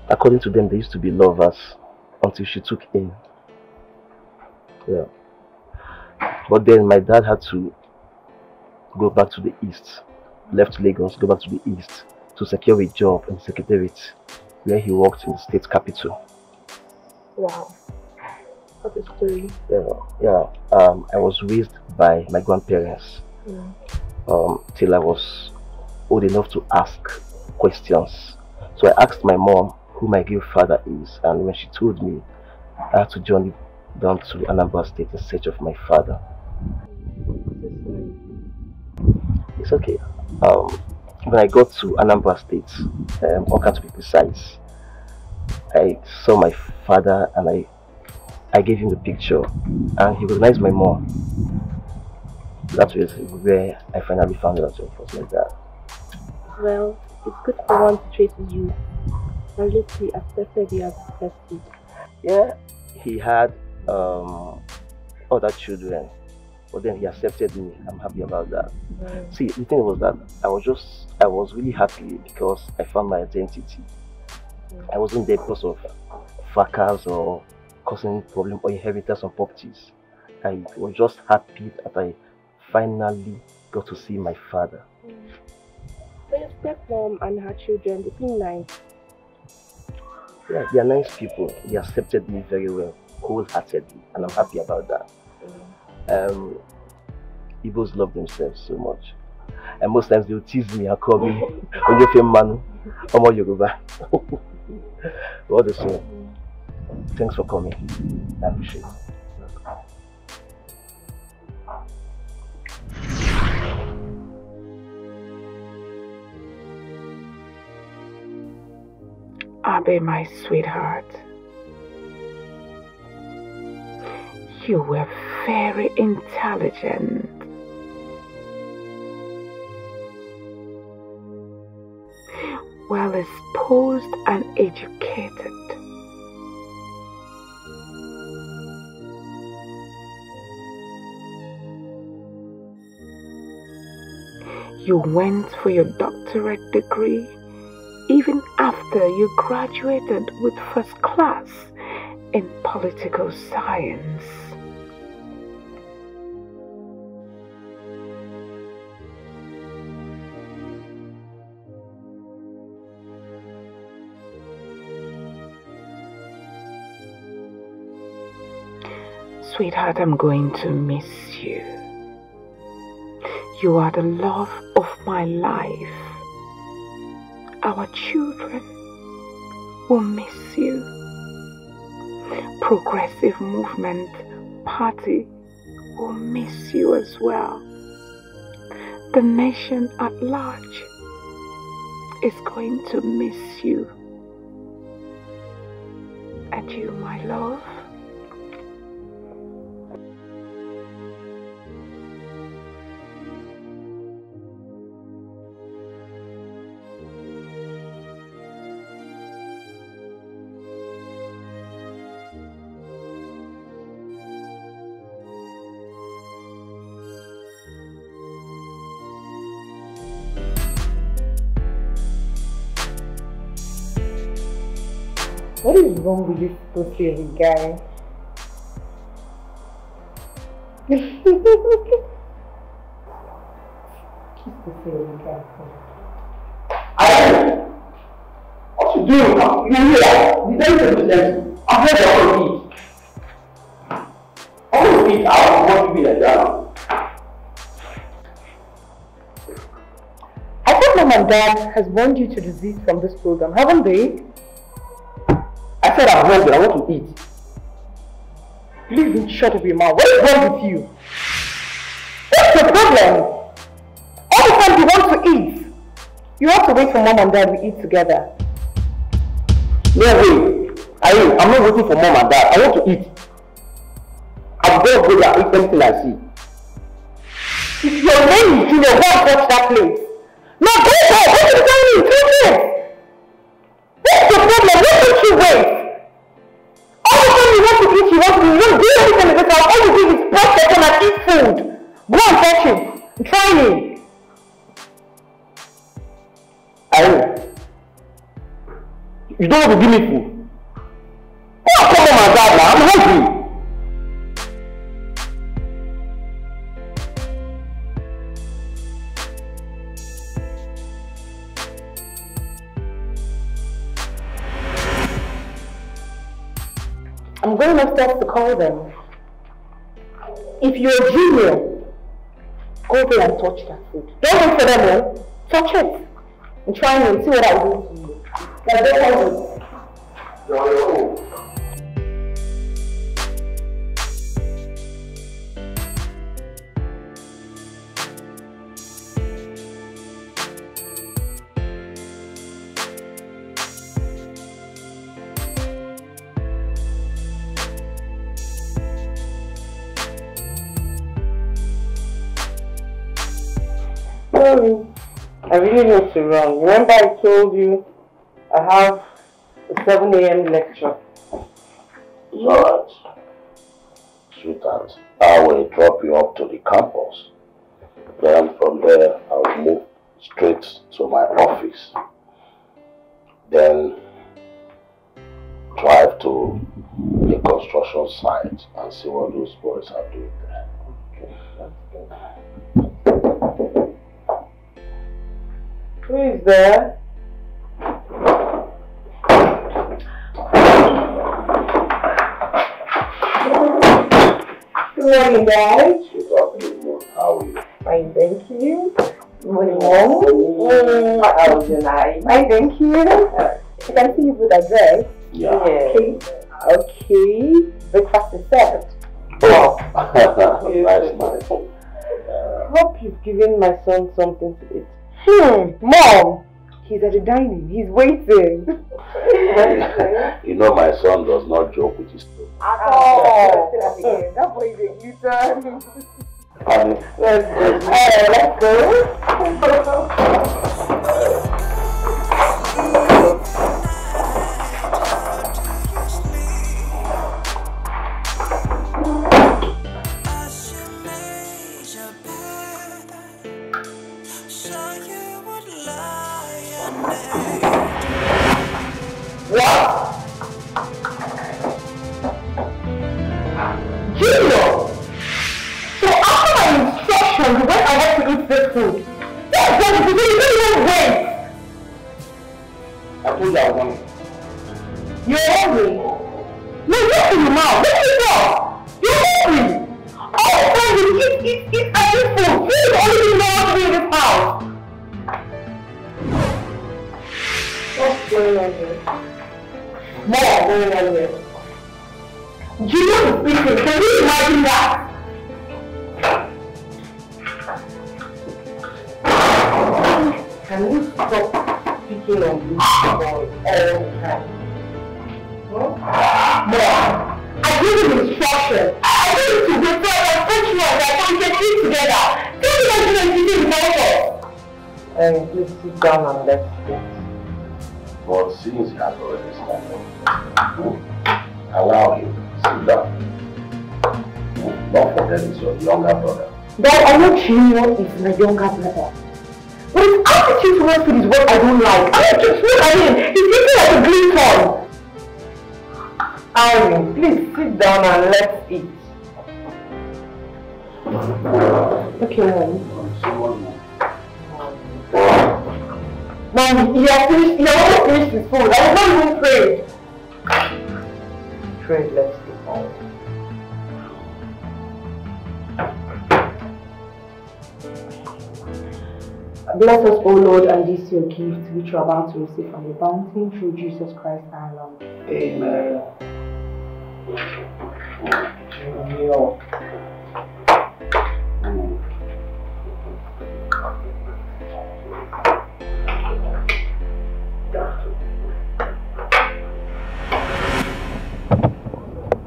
According to them, they used to be lovers until she took in. Yeah. But then my dad had to go back to the east, left Lagos, go back to the east to secure a job in secretariat where he worked in the state capital. Wow. What a story. Yeah, yeah. Um, I was raised by my grandparents Mm. um, till I was old enough to ask questions. So I asked my mom who my real father is, and when she told me, I had to journey down to Anambra State in search of my father. It's okay. Um, when I got to Anambra State, um, Awka to be precise, I saw my father and I, I gave him the picture, and he recognized my mom. That was where I finally found out it was my dad. Well, it's good for one to trace roots. At least he accepted you as bestie. Yeah, he had um, other children, but then he accepted me. I'm happy about that. Mm. See, the thing was that I was just, I was really happy because I found my identity. I wasn't there because of fracas or causing problem or inheritance on properties. I was just happy that I finally got to see my father. So your stepmom and her children, they seem nice. Yeah, they are nice people. They accepted me very well, wholeheartedly, and I'm happy about that. Um, Igbos love themselves so much. And most times they'll tease me and call me when you Onyefe man, Omo Yoruba. <laughs> all the same, thanks for coming. I appreciate it. Abe, my sweetheart. You were very intelligent. Well exposed and educated. You went for your doctorate degree even after you graduated with first class in political science. Sweetheart, I'm going to miss you. You are the love of my life. Our children will miss you. Progressive Movement Party will miss you as well. The nation at large is going to miss you. And you, my love. Wrong with this pussy guy? Guy. What you doing? You here? You don't even listen. I'm here to eat. I want to eat. I don't want to be like that. I thought mom and dad has warned you to desist from this program, haven't they? I said I'm hungry. I want to eat. Please don't shut up your mouth. What is wrong with you? What's the problem? All the time you want to eat. You have to wait for mom and dad to eat together. No way. I I'm not waiting for mom and dad. I want to eat. I'm going to go eat anything I see. If your name is Junior, go and touch that place. No, go there. Are you doing? Take it. What's the problem? Why don't you wait? Is press button and eat food. Go and touch it. Try it. I You don't want to give me food? Go and call mom and dad now. I'm hungry. I'm going upstairs to call them. If you're a junior, go there and touch that food. Don't wait for them, oh. Touch it. And try and see what I'll do to you. Now go forward. Sorry. I really need to run. Remember I told you I have a 7 a.m. lecture. It's alright. Sweetheart, I will drop you up to the campus. Then from there, I will move straight to my office. Then drive to the construction site and see what those boys are doing there. Who is there? Good morning, guys. How are you? Fine, thank you. Good morning, Mom. Mm, how was your night? Fine, thank you. Uh, you can see you put a dress. Yeah. Okay. Okay. Breakfast is served. Oh, <laughs> nice, nice. Hope you've given my son something to eat. Hmm, Mom! He's at the dining. He's waiting. <laughs> you know my son does not joke with his food. Oh, that boy is a U-turn. Honey, Let's go. Hey, let's go. Is my younger brother. But his attitude towards food is what I don't like. I just look at him. He's eating like a corn. Irene, please sit down and let's eat. Okay, Mom. Mom, you have finished, you almost finished his food. I have not even afraid. Afraid, let's Bless us, O Lord, and this your gift, which you are about to receive from the bounty through Jesus Christ our Lord. Amen.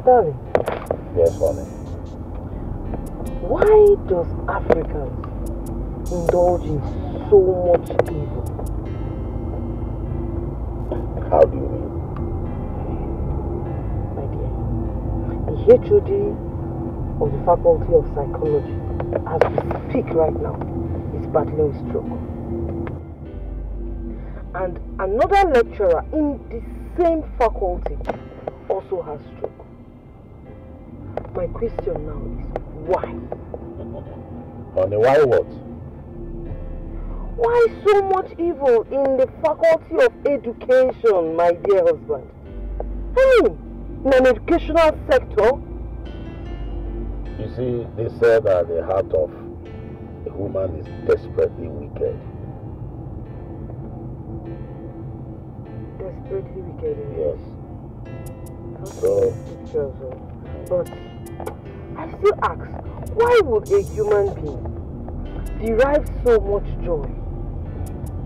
Darling, Yes, honey. why does Africans indulge in so much evil? How do you mean? My dear, the HOD of the Faculty of Psychology, as we speak right now, is battling with stroke. And another lecturer in the same faculty also has stroke. My question now is why? Honey, why what? Why so much evil in the Faculty of Education, my dear husband? I mean, in an educational sector, You see, they say that the heart of a woman is desperately wicked. desperately wicked. Eh? Yes. Oh, so, oh. but I still ask, why would a human being derive so much joy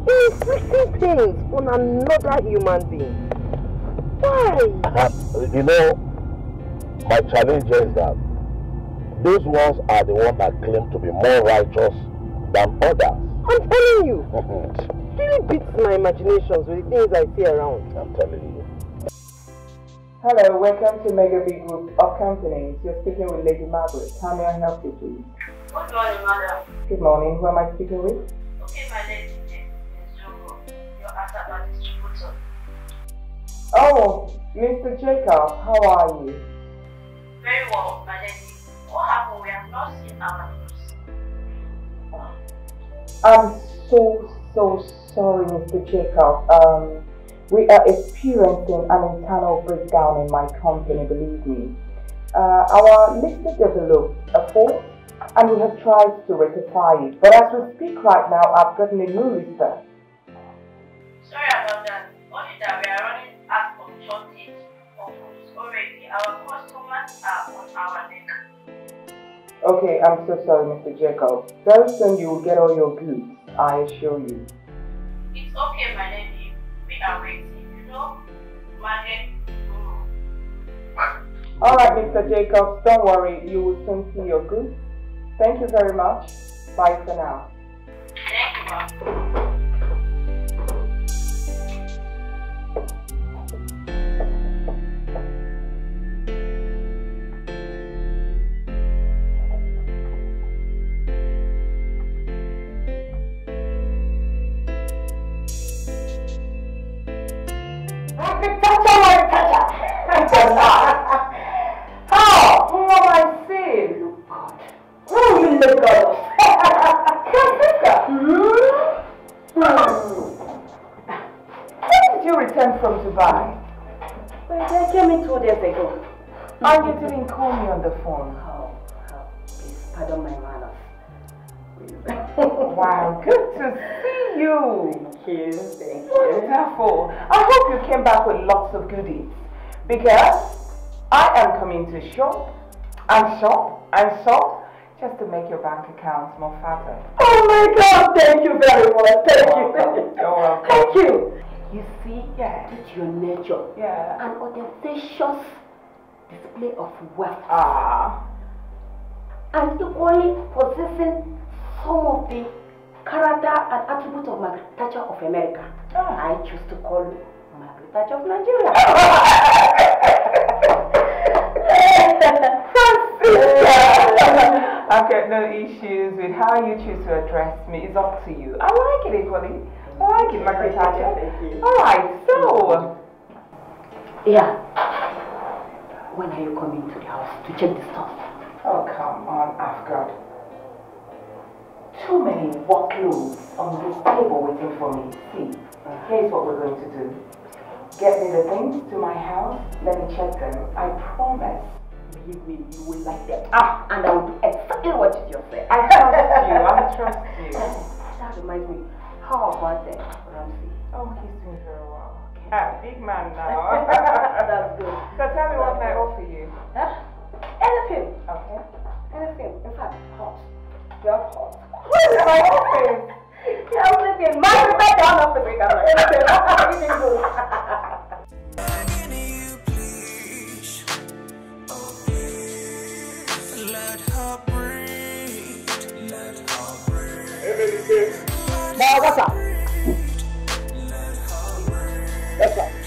in inflicting pains on another human being? Why? You know, my challenge is that those ones are the ones that claim to be more righteous than others. I'm telling you. <laughs> It really beats my imaginations with the things I see around. I'm telling you. Hello, welcome to Mega B Group of Companies. You're speaking with Lady Margaret. How may I help you, please? Good morning, madam. Good morning. Who am I speaking with? Okay, my name is Jogo, your Asaba distributor. Oh, Mr. Jacob, how are you? Very well, my. What happened? We have not seen our news. I'm so, so sorry, Mr. Jacob. Um, we are experiencing an internal breakdown in my company, believe me. Uh, our lister developed a fault and we have tried to rectify it. But as we speak right now, I've gotten a new lister. Sorry about that. Only that we are running out of shortage of goods already. Our customers are on our neck. Okay, I'm so sorry, Mr. Jacob. Very soon you will get all your goods, I assure you. It's okay, my lady. We are waiting. You know, market mm. Alright, Mr. Jacobs, don't worry, you will soon see your goods. Thank you very much. Bye for now. Thank you, ma'am. You. Thank you. Wonderful. I hope you came back with lots of goodies because I am coming to shop and shop and shop just to make your bank account more fatter. Oh my God, thank you very much. Thank you. You're welcome. Thank you. You see, yeah. It's your nature. Yeah. An audacious display of wealth. Ah. And equally possessing some of the character and attribute of Margaret Thatcher of America. Ah. I choose to call you Margaret Thatcher of Nigeria. <laughs> <laughs> I've got no issues with how you choose to address me. It's up to you. I like it equally. I like it, Margaret Thatcher. Thank you. Alright, so. Yeah. When are you coming to the house to check the stuff? Oh, come on, I've got too many workloads on this table waiting for me. See, here's what we're going to do. Get me the things to my house, let me check them. I promise. Believe me, you will like them. Ah, and I will do exactly what you just said. I trust you, I trust you. <laughs> That reminds me, how about that, Ramsey? Oh, he's doing very well. Ah, big man now. <laughs> That's good. So tell me what can I offer you? Huh? Anything. Okay. Anything. In fact, hot. My office? Everything. My down office. Anything good. Let her breathe. Let her breathe. Now, what's up? What's up?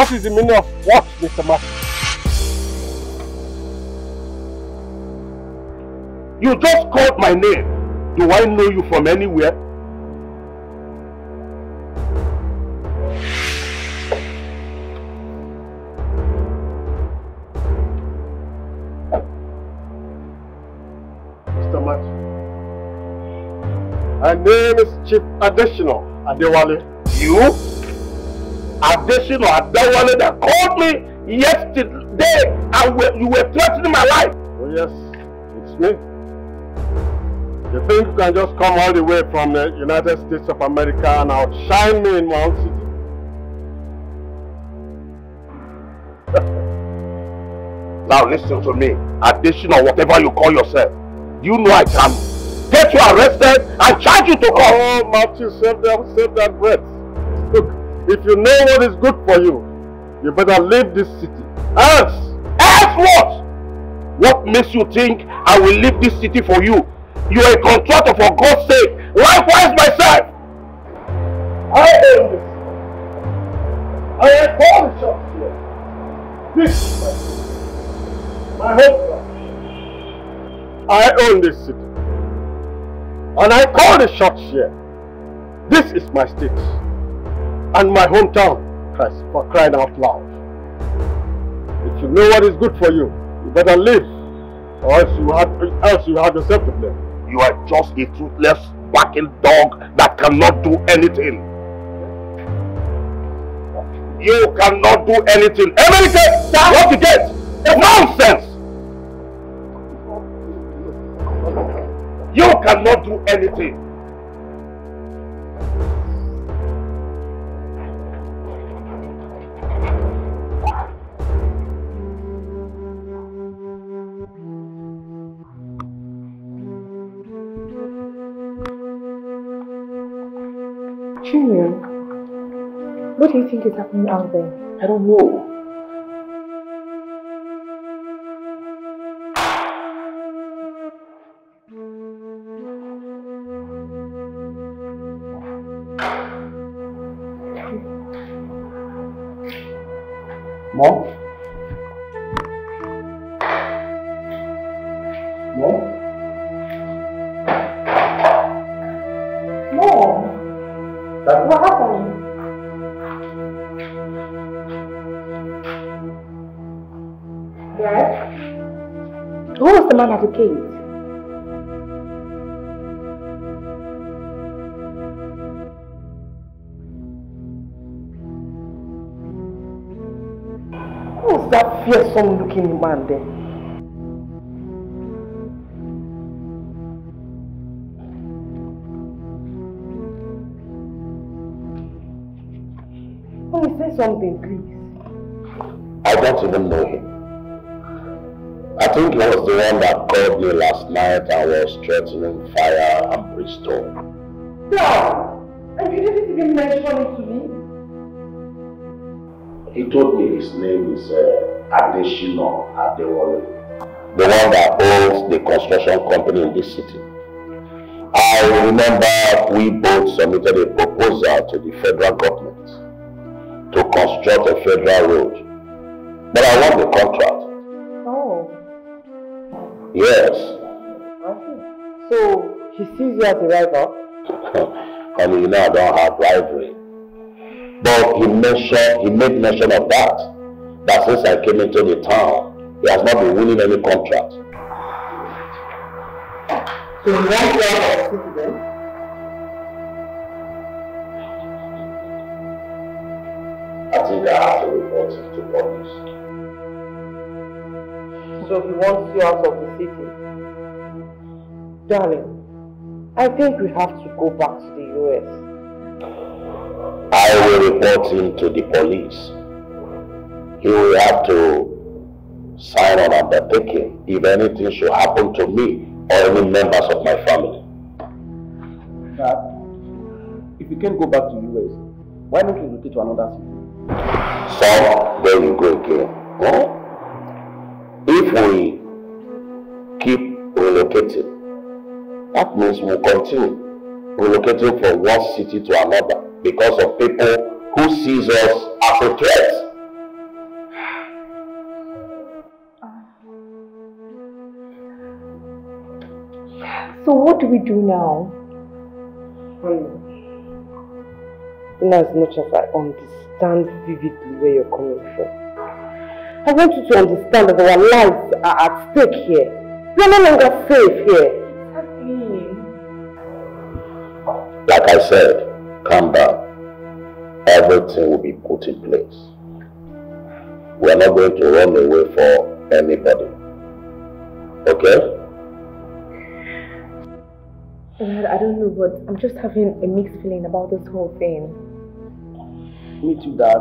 What is the meaning of what, Mr. Martin? You just called my name. Do I know you from anywhere? Mr. Max. My name is Chief Additional Adewale. You? Additional Adewale that called me yesterday and we- you were threatening my life. Oh yes, it's me. You think you can just come all the way from the United States of America and outshine me in my own city? <laughs> Now listen to me. Additional whatever you call yourself. You know I can get you arrested and charge you to court. Oh, Matthew, save that, save that breath. If you know what is good for you, you better leave this city. Else! Else what? What makes you think I will leave this city for you? You are a contractor for God's sake. Likewise myself. I own this. I am the shots here. This is my. My home I own this city. And I call the shots here. This is my state. And my hometown, Christ, for crying out loud. If you know what is good for you, you better live. Or else you have, else you have yourself to blame. You are just a toothless, barking dog that cannot do anything. You cannot do anything. American, what you get? Nonsense! You cannot do anything. What do you think is happening out there? I don't know. Man? Who's that fearsome looking man there? Please say something, please. I don't even know him. I think he was the one that called me last night and was threatening fire and brimstone. No! And you didn't even mention it to me? He told me his name is uh, Adeshino Adewale, the one that owns the construction company in this city. I remember we both submitted a proposal to the federal government to construct a federal road. But I won the contract. You as a rival? Honey, you know I don't have rivalry. But he mentioned, he made mention of that. That since I came into the town, he has not been winning any contract. So, you want you out of citizen? I think I have to report it to police. So, he wants you out of the city? Darling, I think we have to go back to the US. I will report him to the police. He will have to sign an undertaking if anything should happen to me or any members of my family. Dad, if you can't go back to the US, why don't you relocate to another city? So, there you go again. Huh? If we keep relocating, that means we'll continue relocating from one city to another because of people who sees us as a threat. <sighs> So what do we do now? Honey, in as much as I understand vividly where you're coming from, I want you to understand that our lives are at stake here. We are no longer safe here. I said, calm down. Everything will be put in place. We are not going to run away for anybody. Okay? Dad, I don't know, but I'm just having a mixed feeling about this whole thing. Me too, Dad.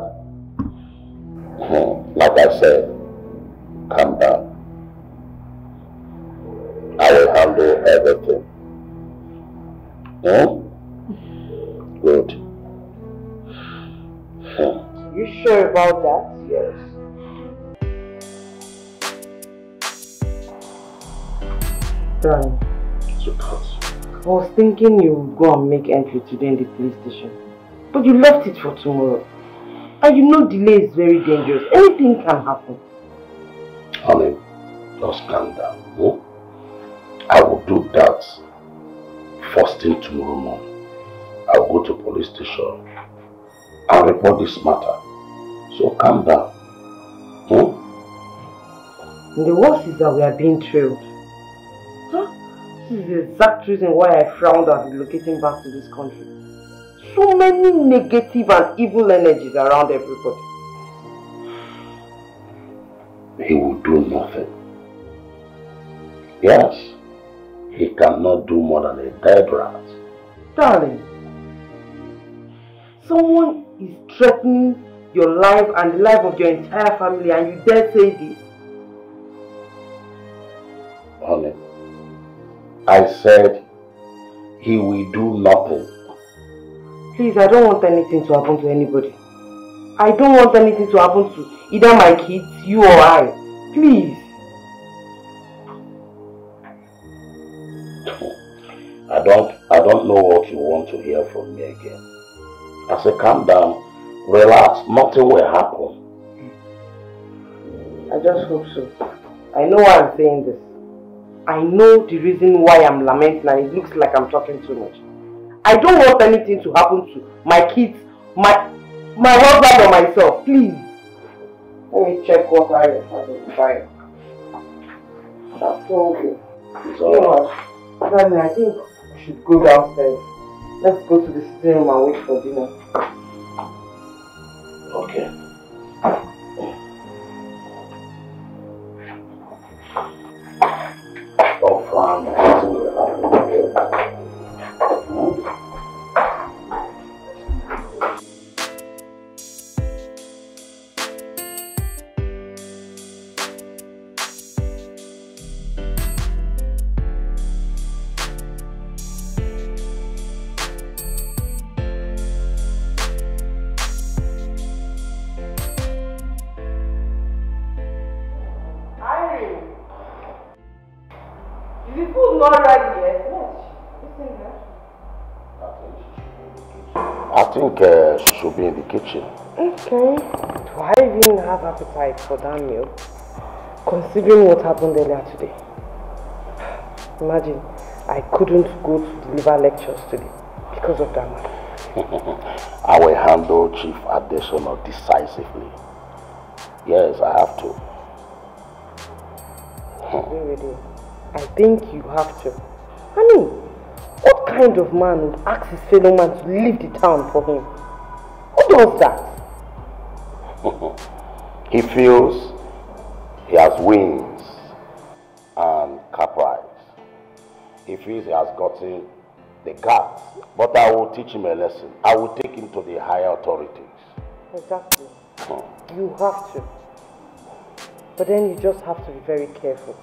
Hmm, Like I said, calm down. I will handle everything. Hmm? Sure about that? Yes. Sweetheart. I was thinking you would go and make entry today in the police station. But you left it for tomorrow. And you know delay is very dangerous. Anything can happen. Honey, just calm down. Hmm? I will do that first thing tomorrow morning. I'll go to police station and report this matter. So calm down. Hmm? The worst is that we are being trailed. Huh? This is the exact reason why I frowned at relocating back to this country. So many negative and evil energies around everybody. He will do nothing. Yes, he cannot do more than a dead rat. Darling, someone is threatening your life and the life of your entire family and you dare say this? Honey, I said he will do nothing. Please, I don't want anything to happen to anybody. I don't want anything to happen to either my kids, you or I. Please. I don't I don't know what you want to hear from me again. I said calm down, relax, nothing will happen. I just hope so. I know why I'm saying this. I know the reason why I'm lamenting and it looks like I'm talking too much. I don't want anything to happen to my kids, my my husband or myself. Please. Let me check what I have been fine. That's so okay. It's You know what? I think we should go downstairs. Let's go to the sitting room and wait for dinner. Okay. For that meal? Considering what happened earlier today. Imagine, I couldn't go to deliver lectures today because of that man. <laughs> I will handle Chief Additional decisively. Yes, I have to. I agree with you. I think you have to. I mean, what kind of man would ask his fellow man to leave the town for him? Who does that? <laughs> he feels he has wings and caprice. He feels he has gotten the guts. But I will teach him a lesson. I will take him to the higher authorities. Exactly. You have to. But then you just have to be very careful.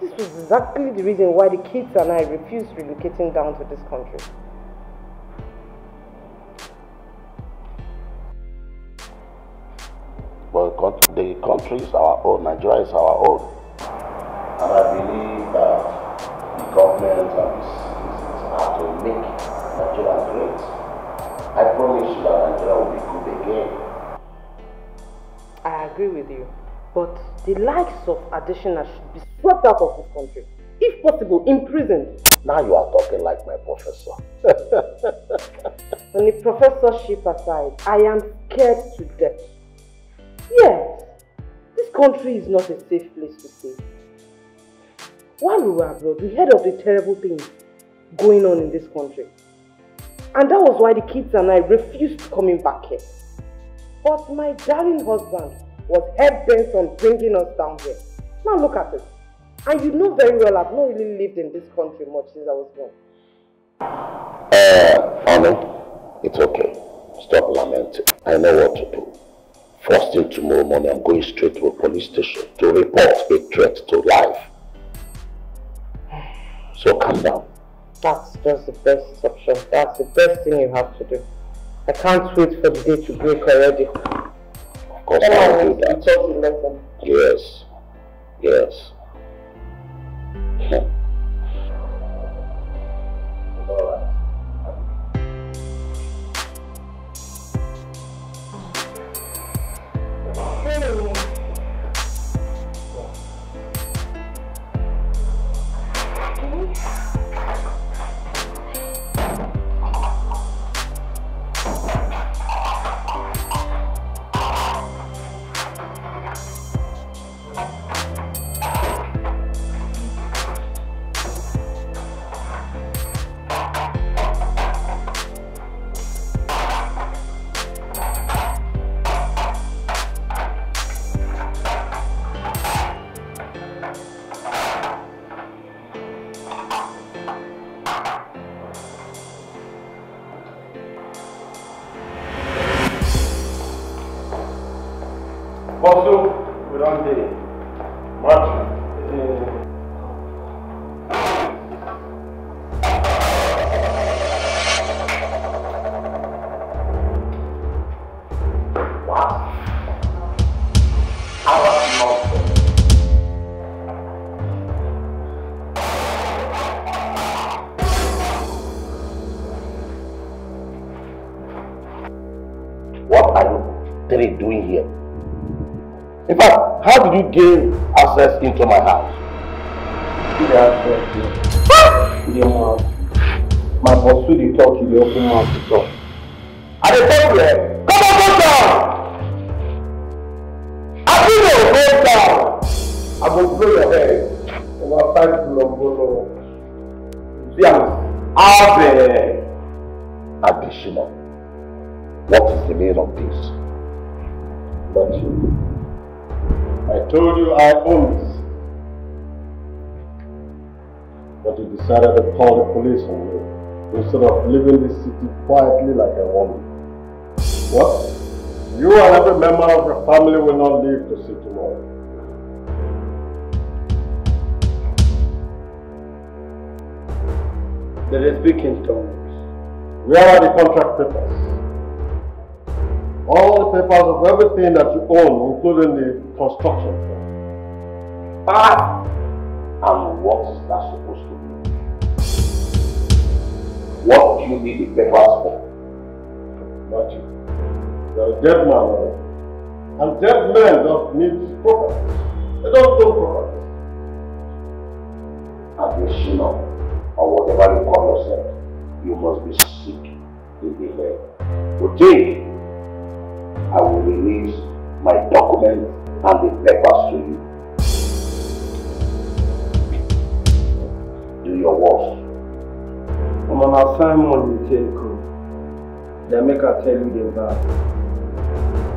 This was exactly the reason why the kids and I refused relocating down to this country. Country is our own, Nigeria is our own. And I believe that the government and the citizens have to make Nigeria great. I promise you that Nigeria will be good again. I agree with you. But the likes of Additional should be swept out of this country. If possible, imprisoned. Now you are talking like my professor. <laughs> On the professorship aside, I am scared to death. Yes, this country is not a safe place to stay. While we were abroad, we heard of the terrible things going on in this country. And that was why the kids and I refused coming back here. But my darling husband was head bent on bringing us down here. Now look at it. And you know very well I've not really lived in this country much since I was born. Uh, Anna, it's okay. Stop lamenting. I know what to do. First thing tomorrow morning, I'm going straight to a police station to report a threat to life. So calm down. That's just the best option. That's the best thing you have to do. I can't wait for the day to break already. Of course, I'll do that. Yes. Yes. <laughs> Also, we you gain access into my house? My boss will talk, he dey open mouth to talk. Decided to call the police on me instead of leaving this city quietly like a woman. What? You and every member of your family will not leave to see tomorrow. Let us speak in tongues. Where are the contract papers? All the papers of everything that you own, including the construction firm. Ah! And what's that What do you need the papers for? Not you. You're a dead man. right? And dead men don't need property. They don't own property. Additional, or whatever you call yourself, you must be sick in the head. Today, I will release my documents and the papers to you. Do your worst. I'm on assignment with Telco. They make her tell you the bad.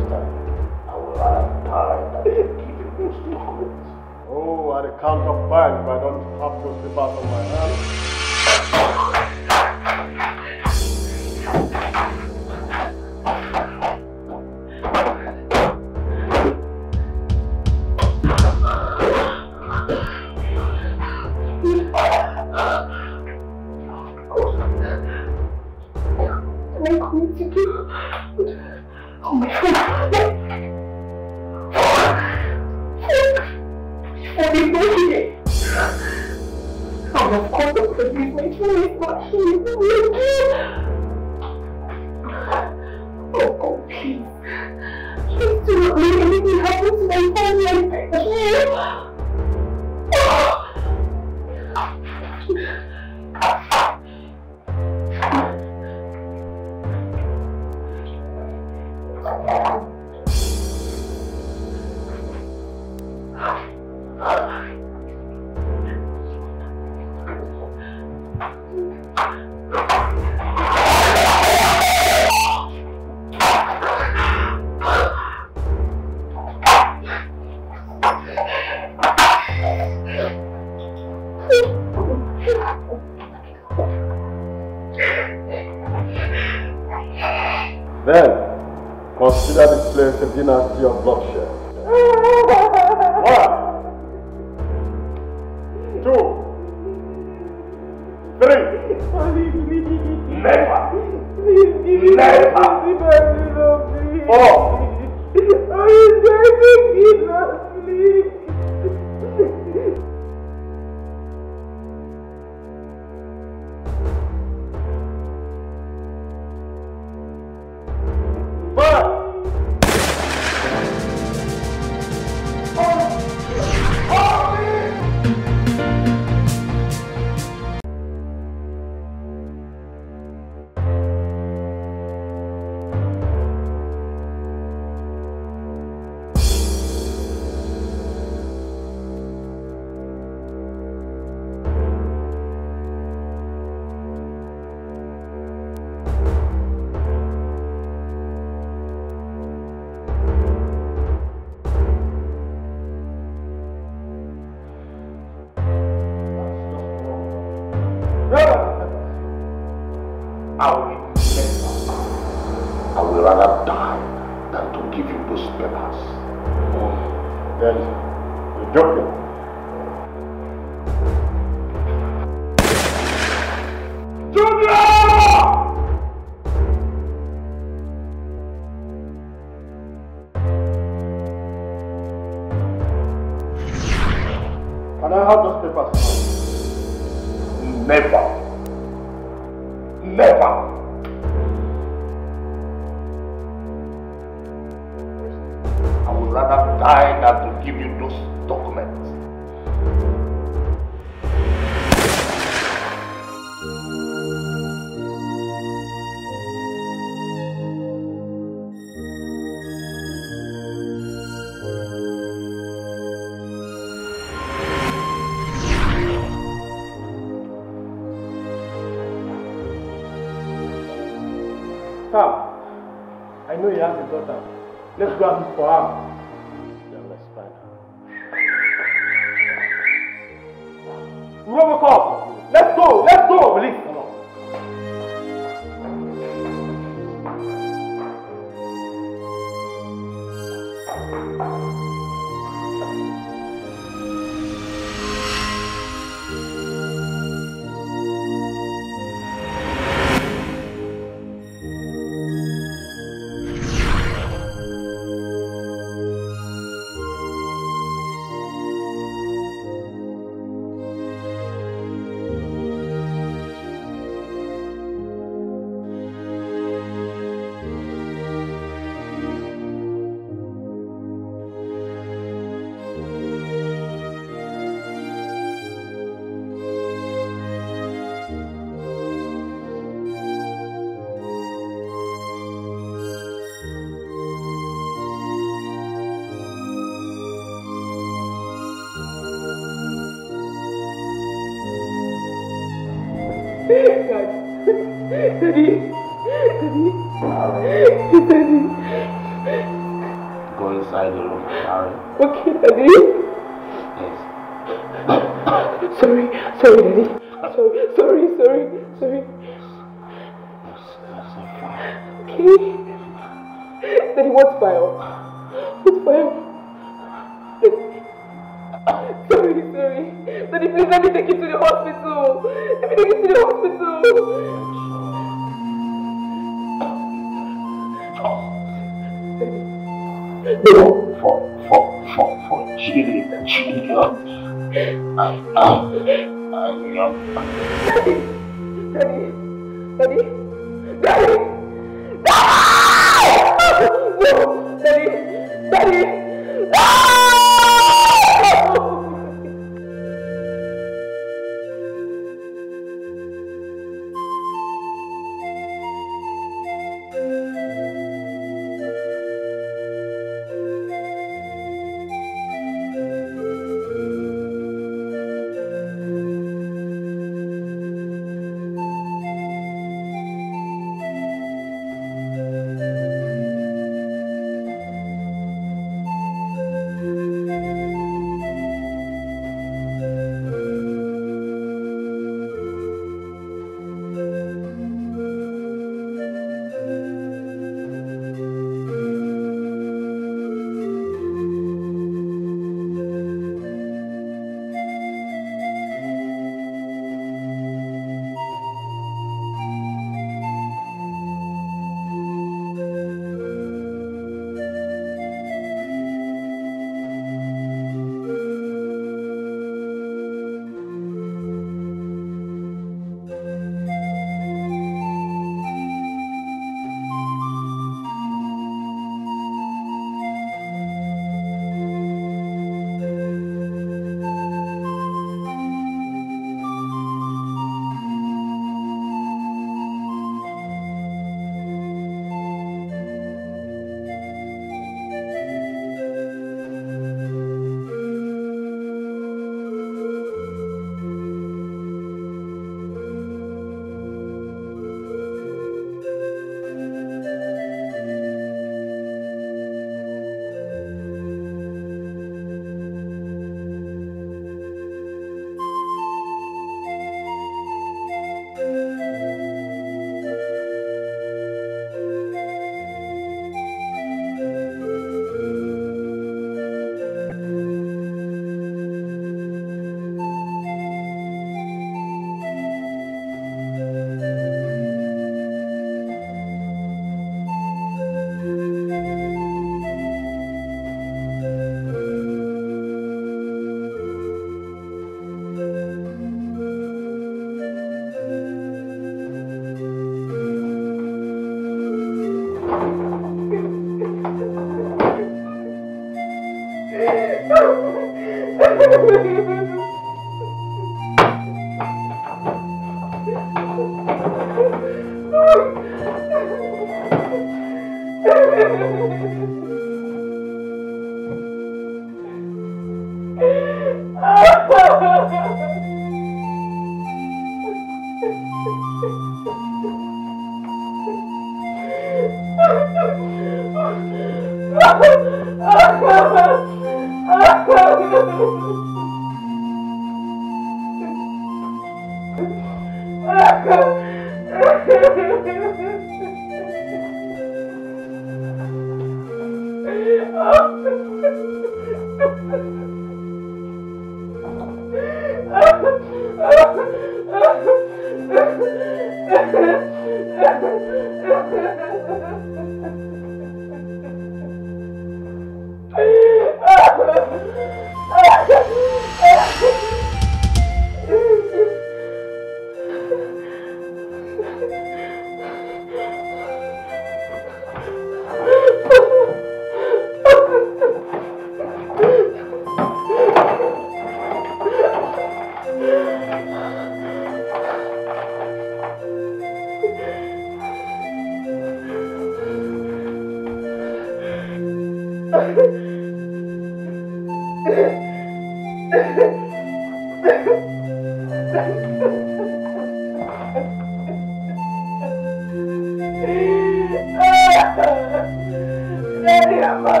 oh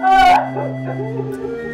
I.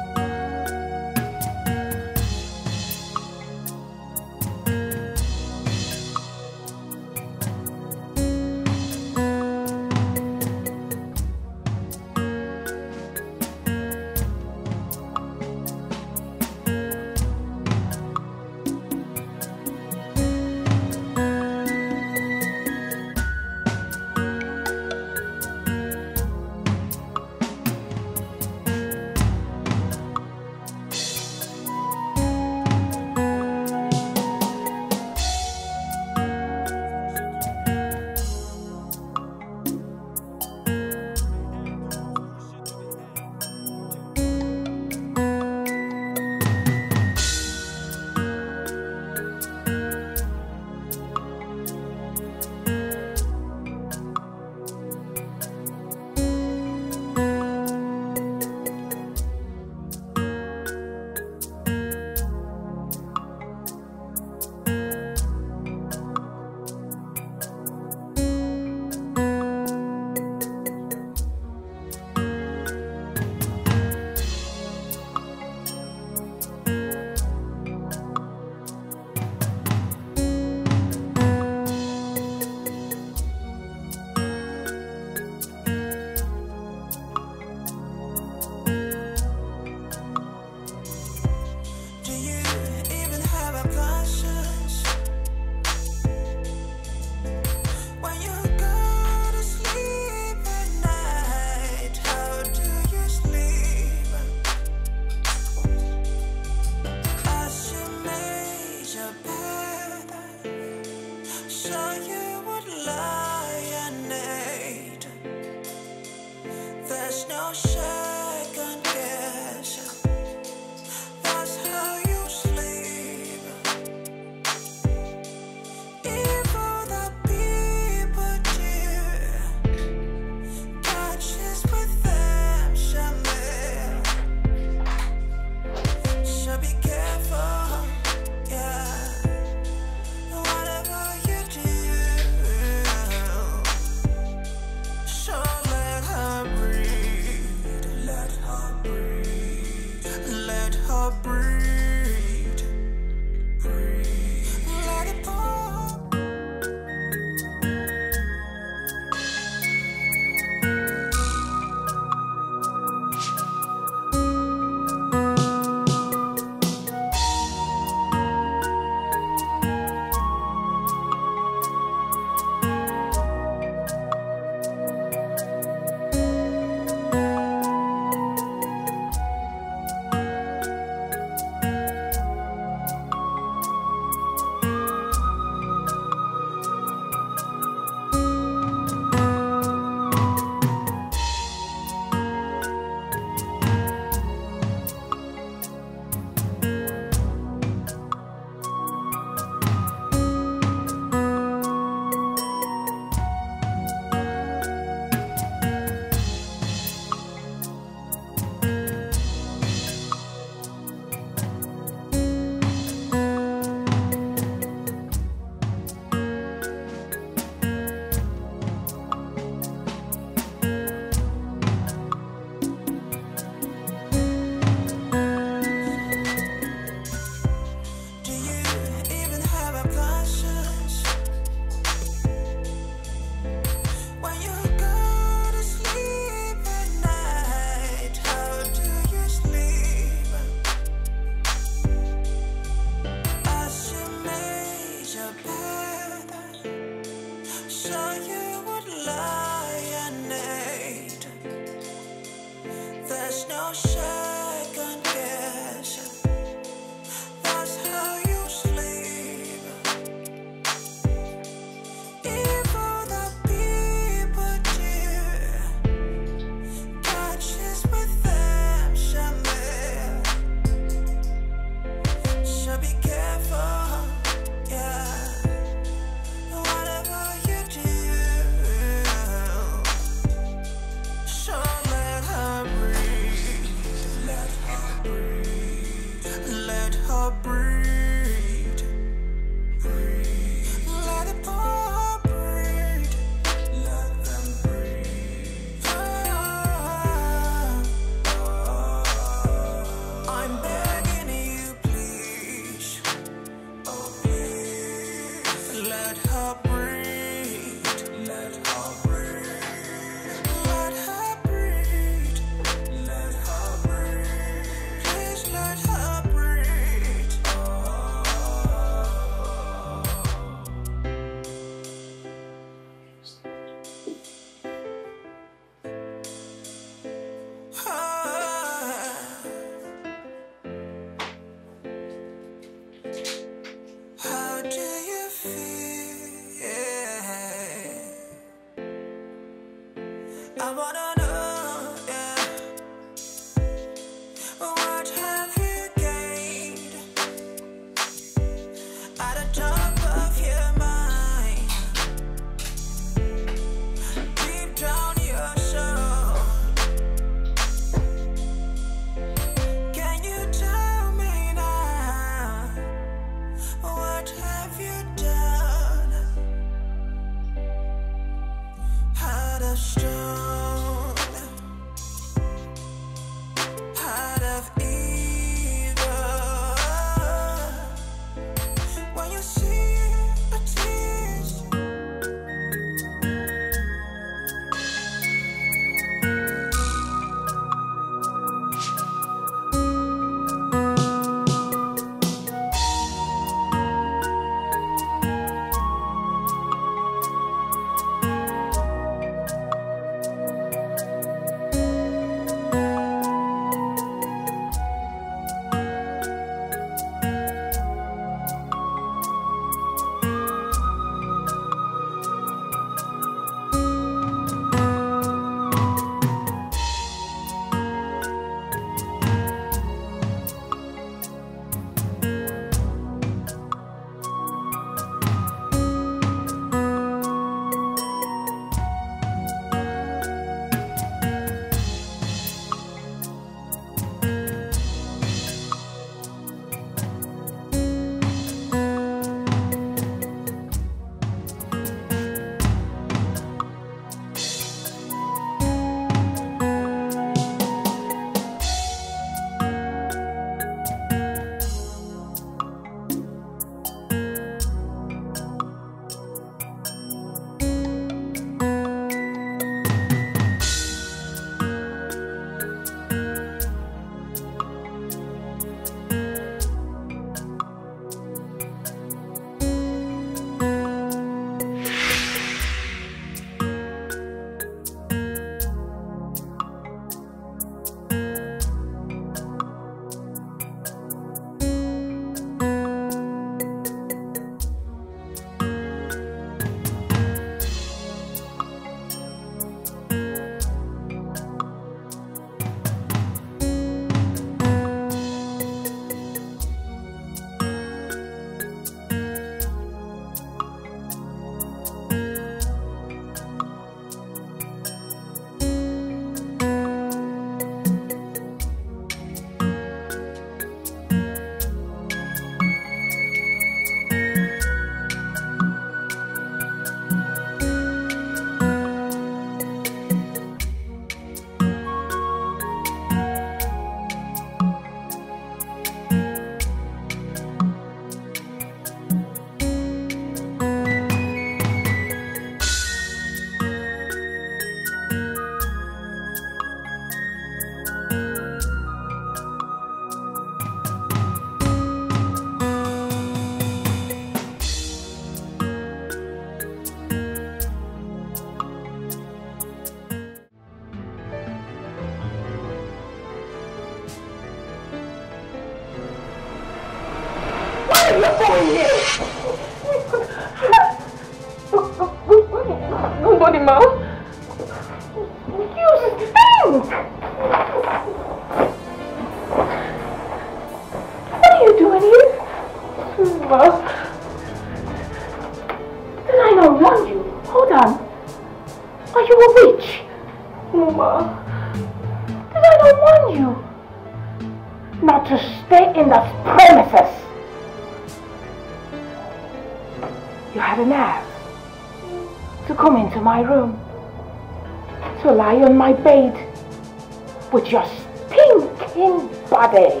with your stinking body.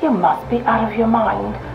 You must be out of your mind.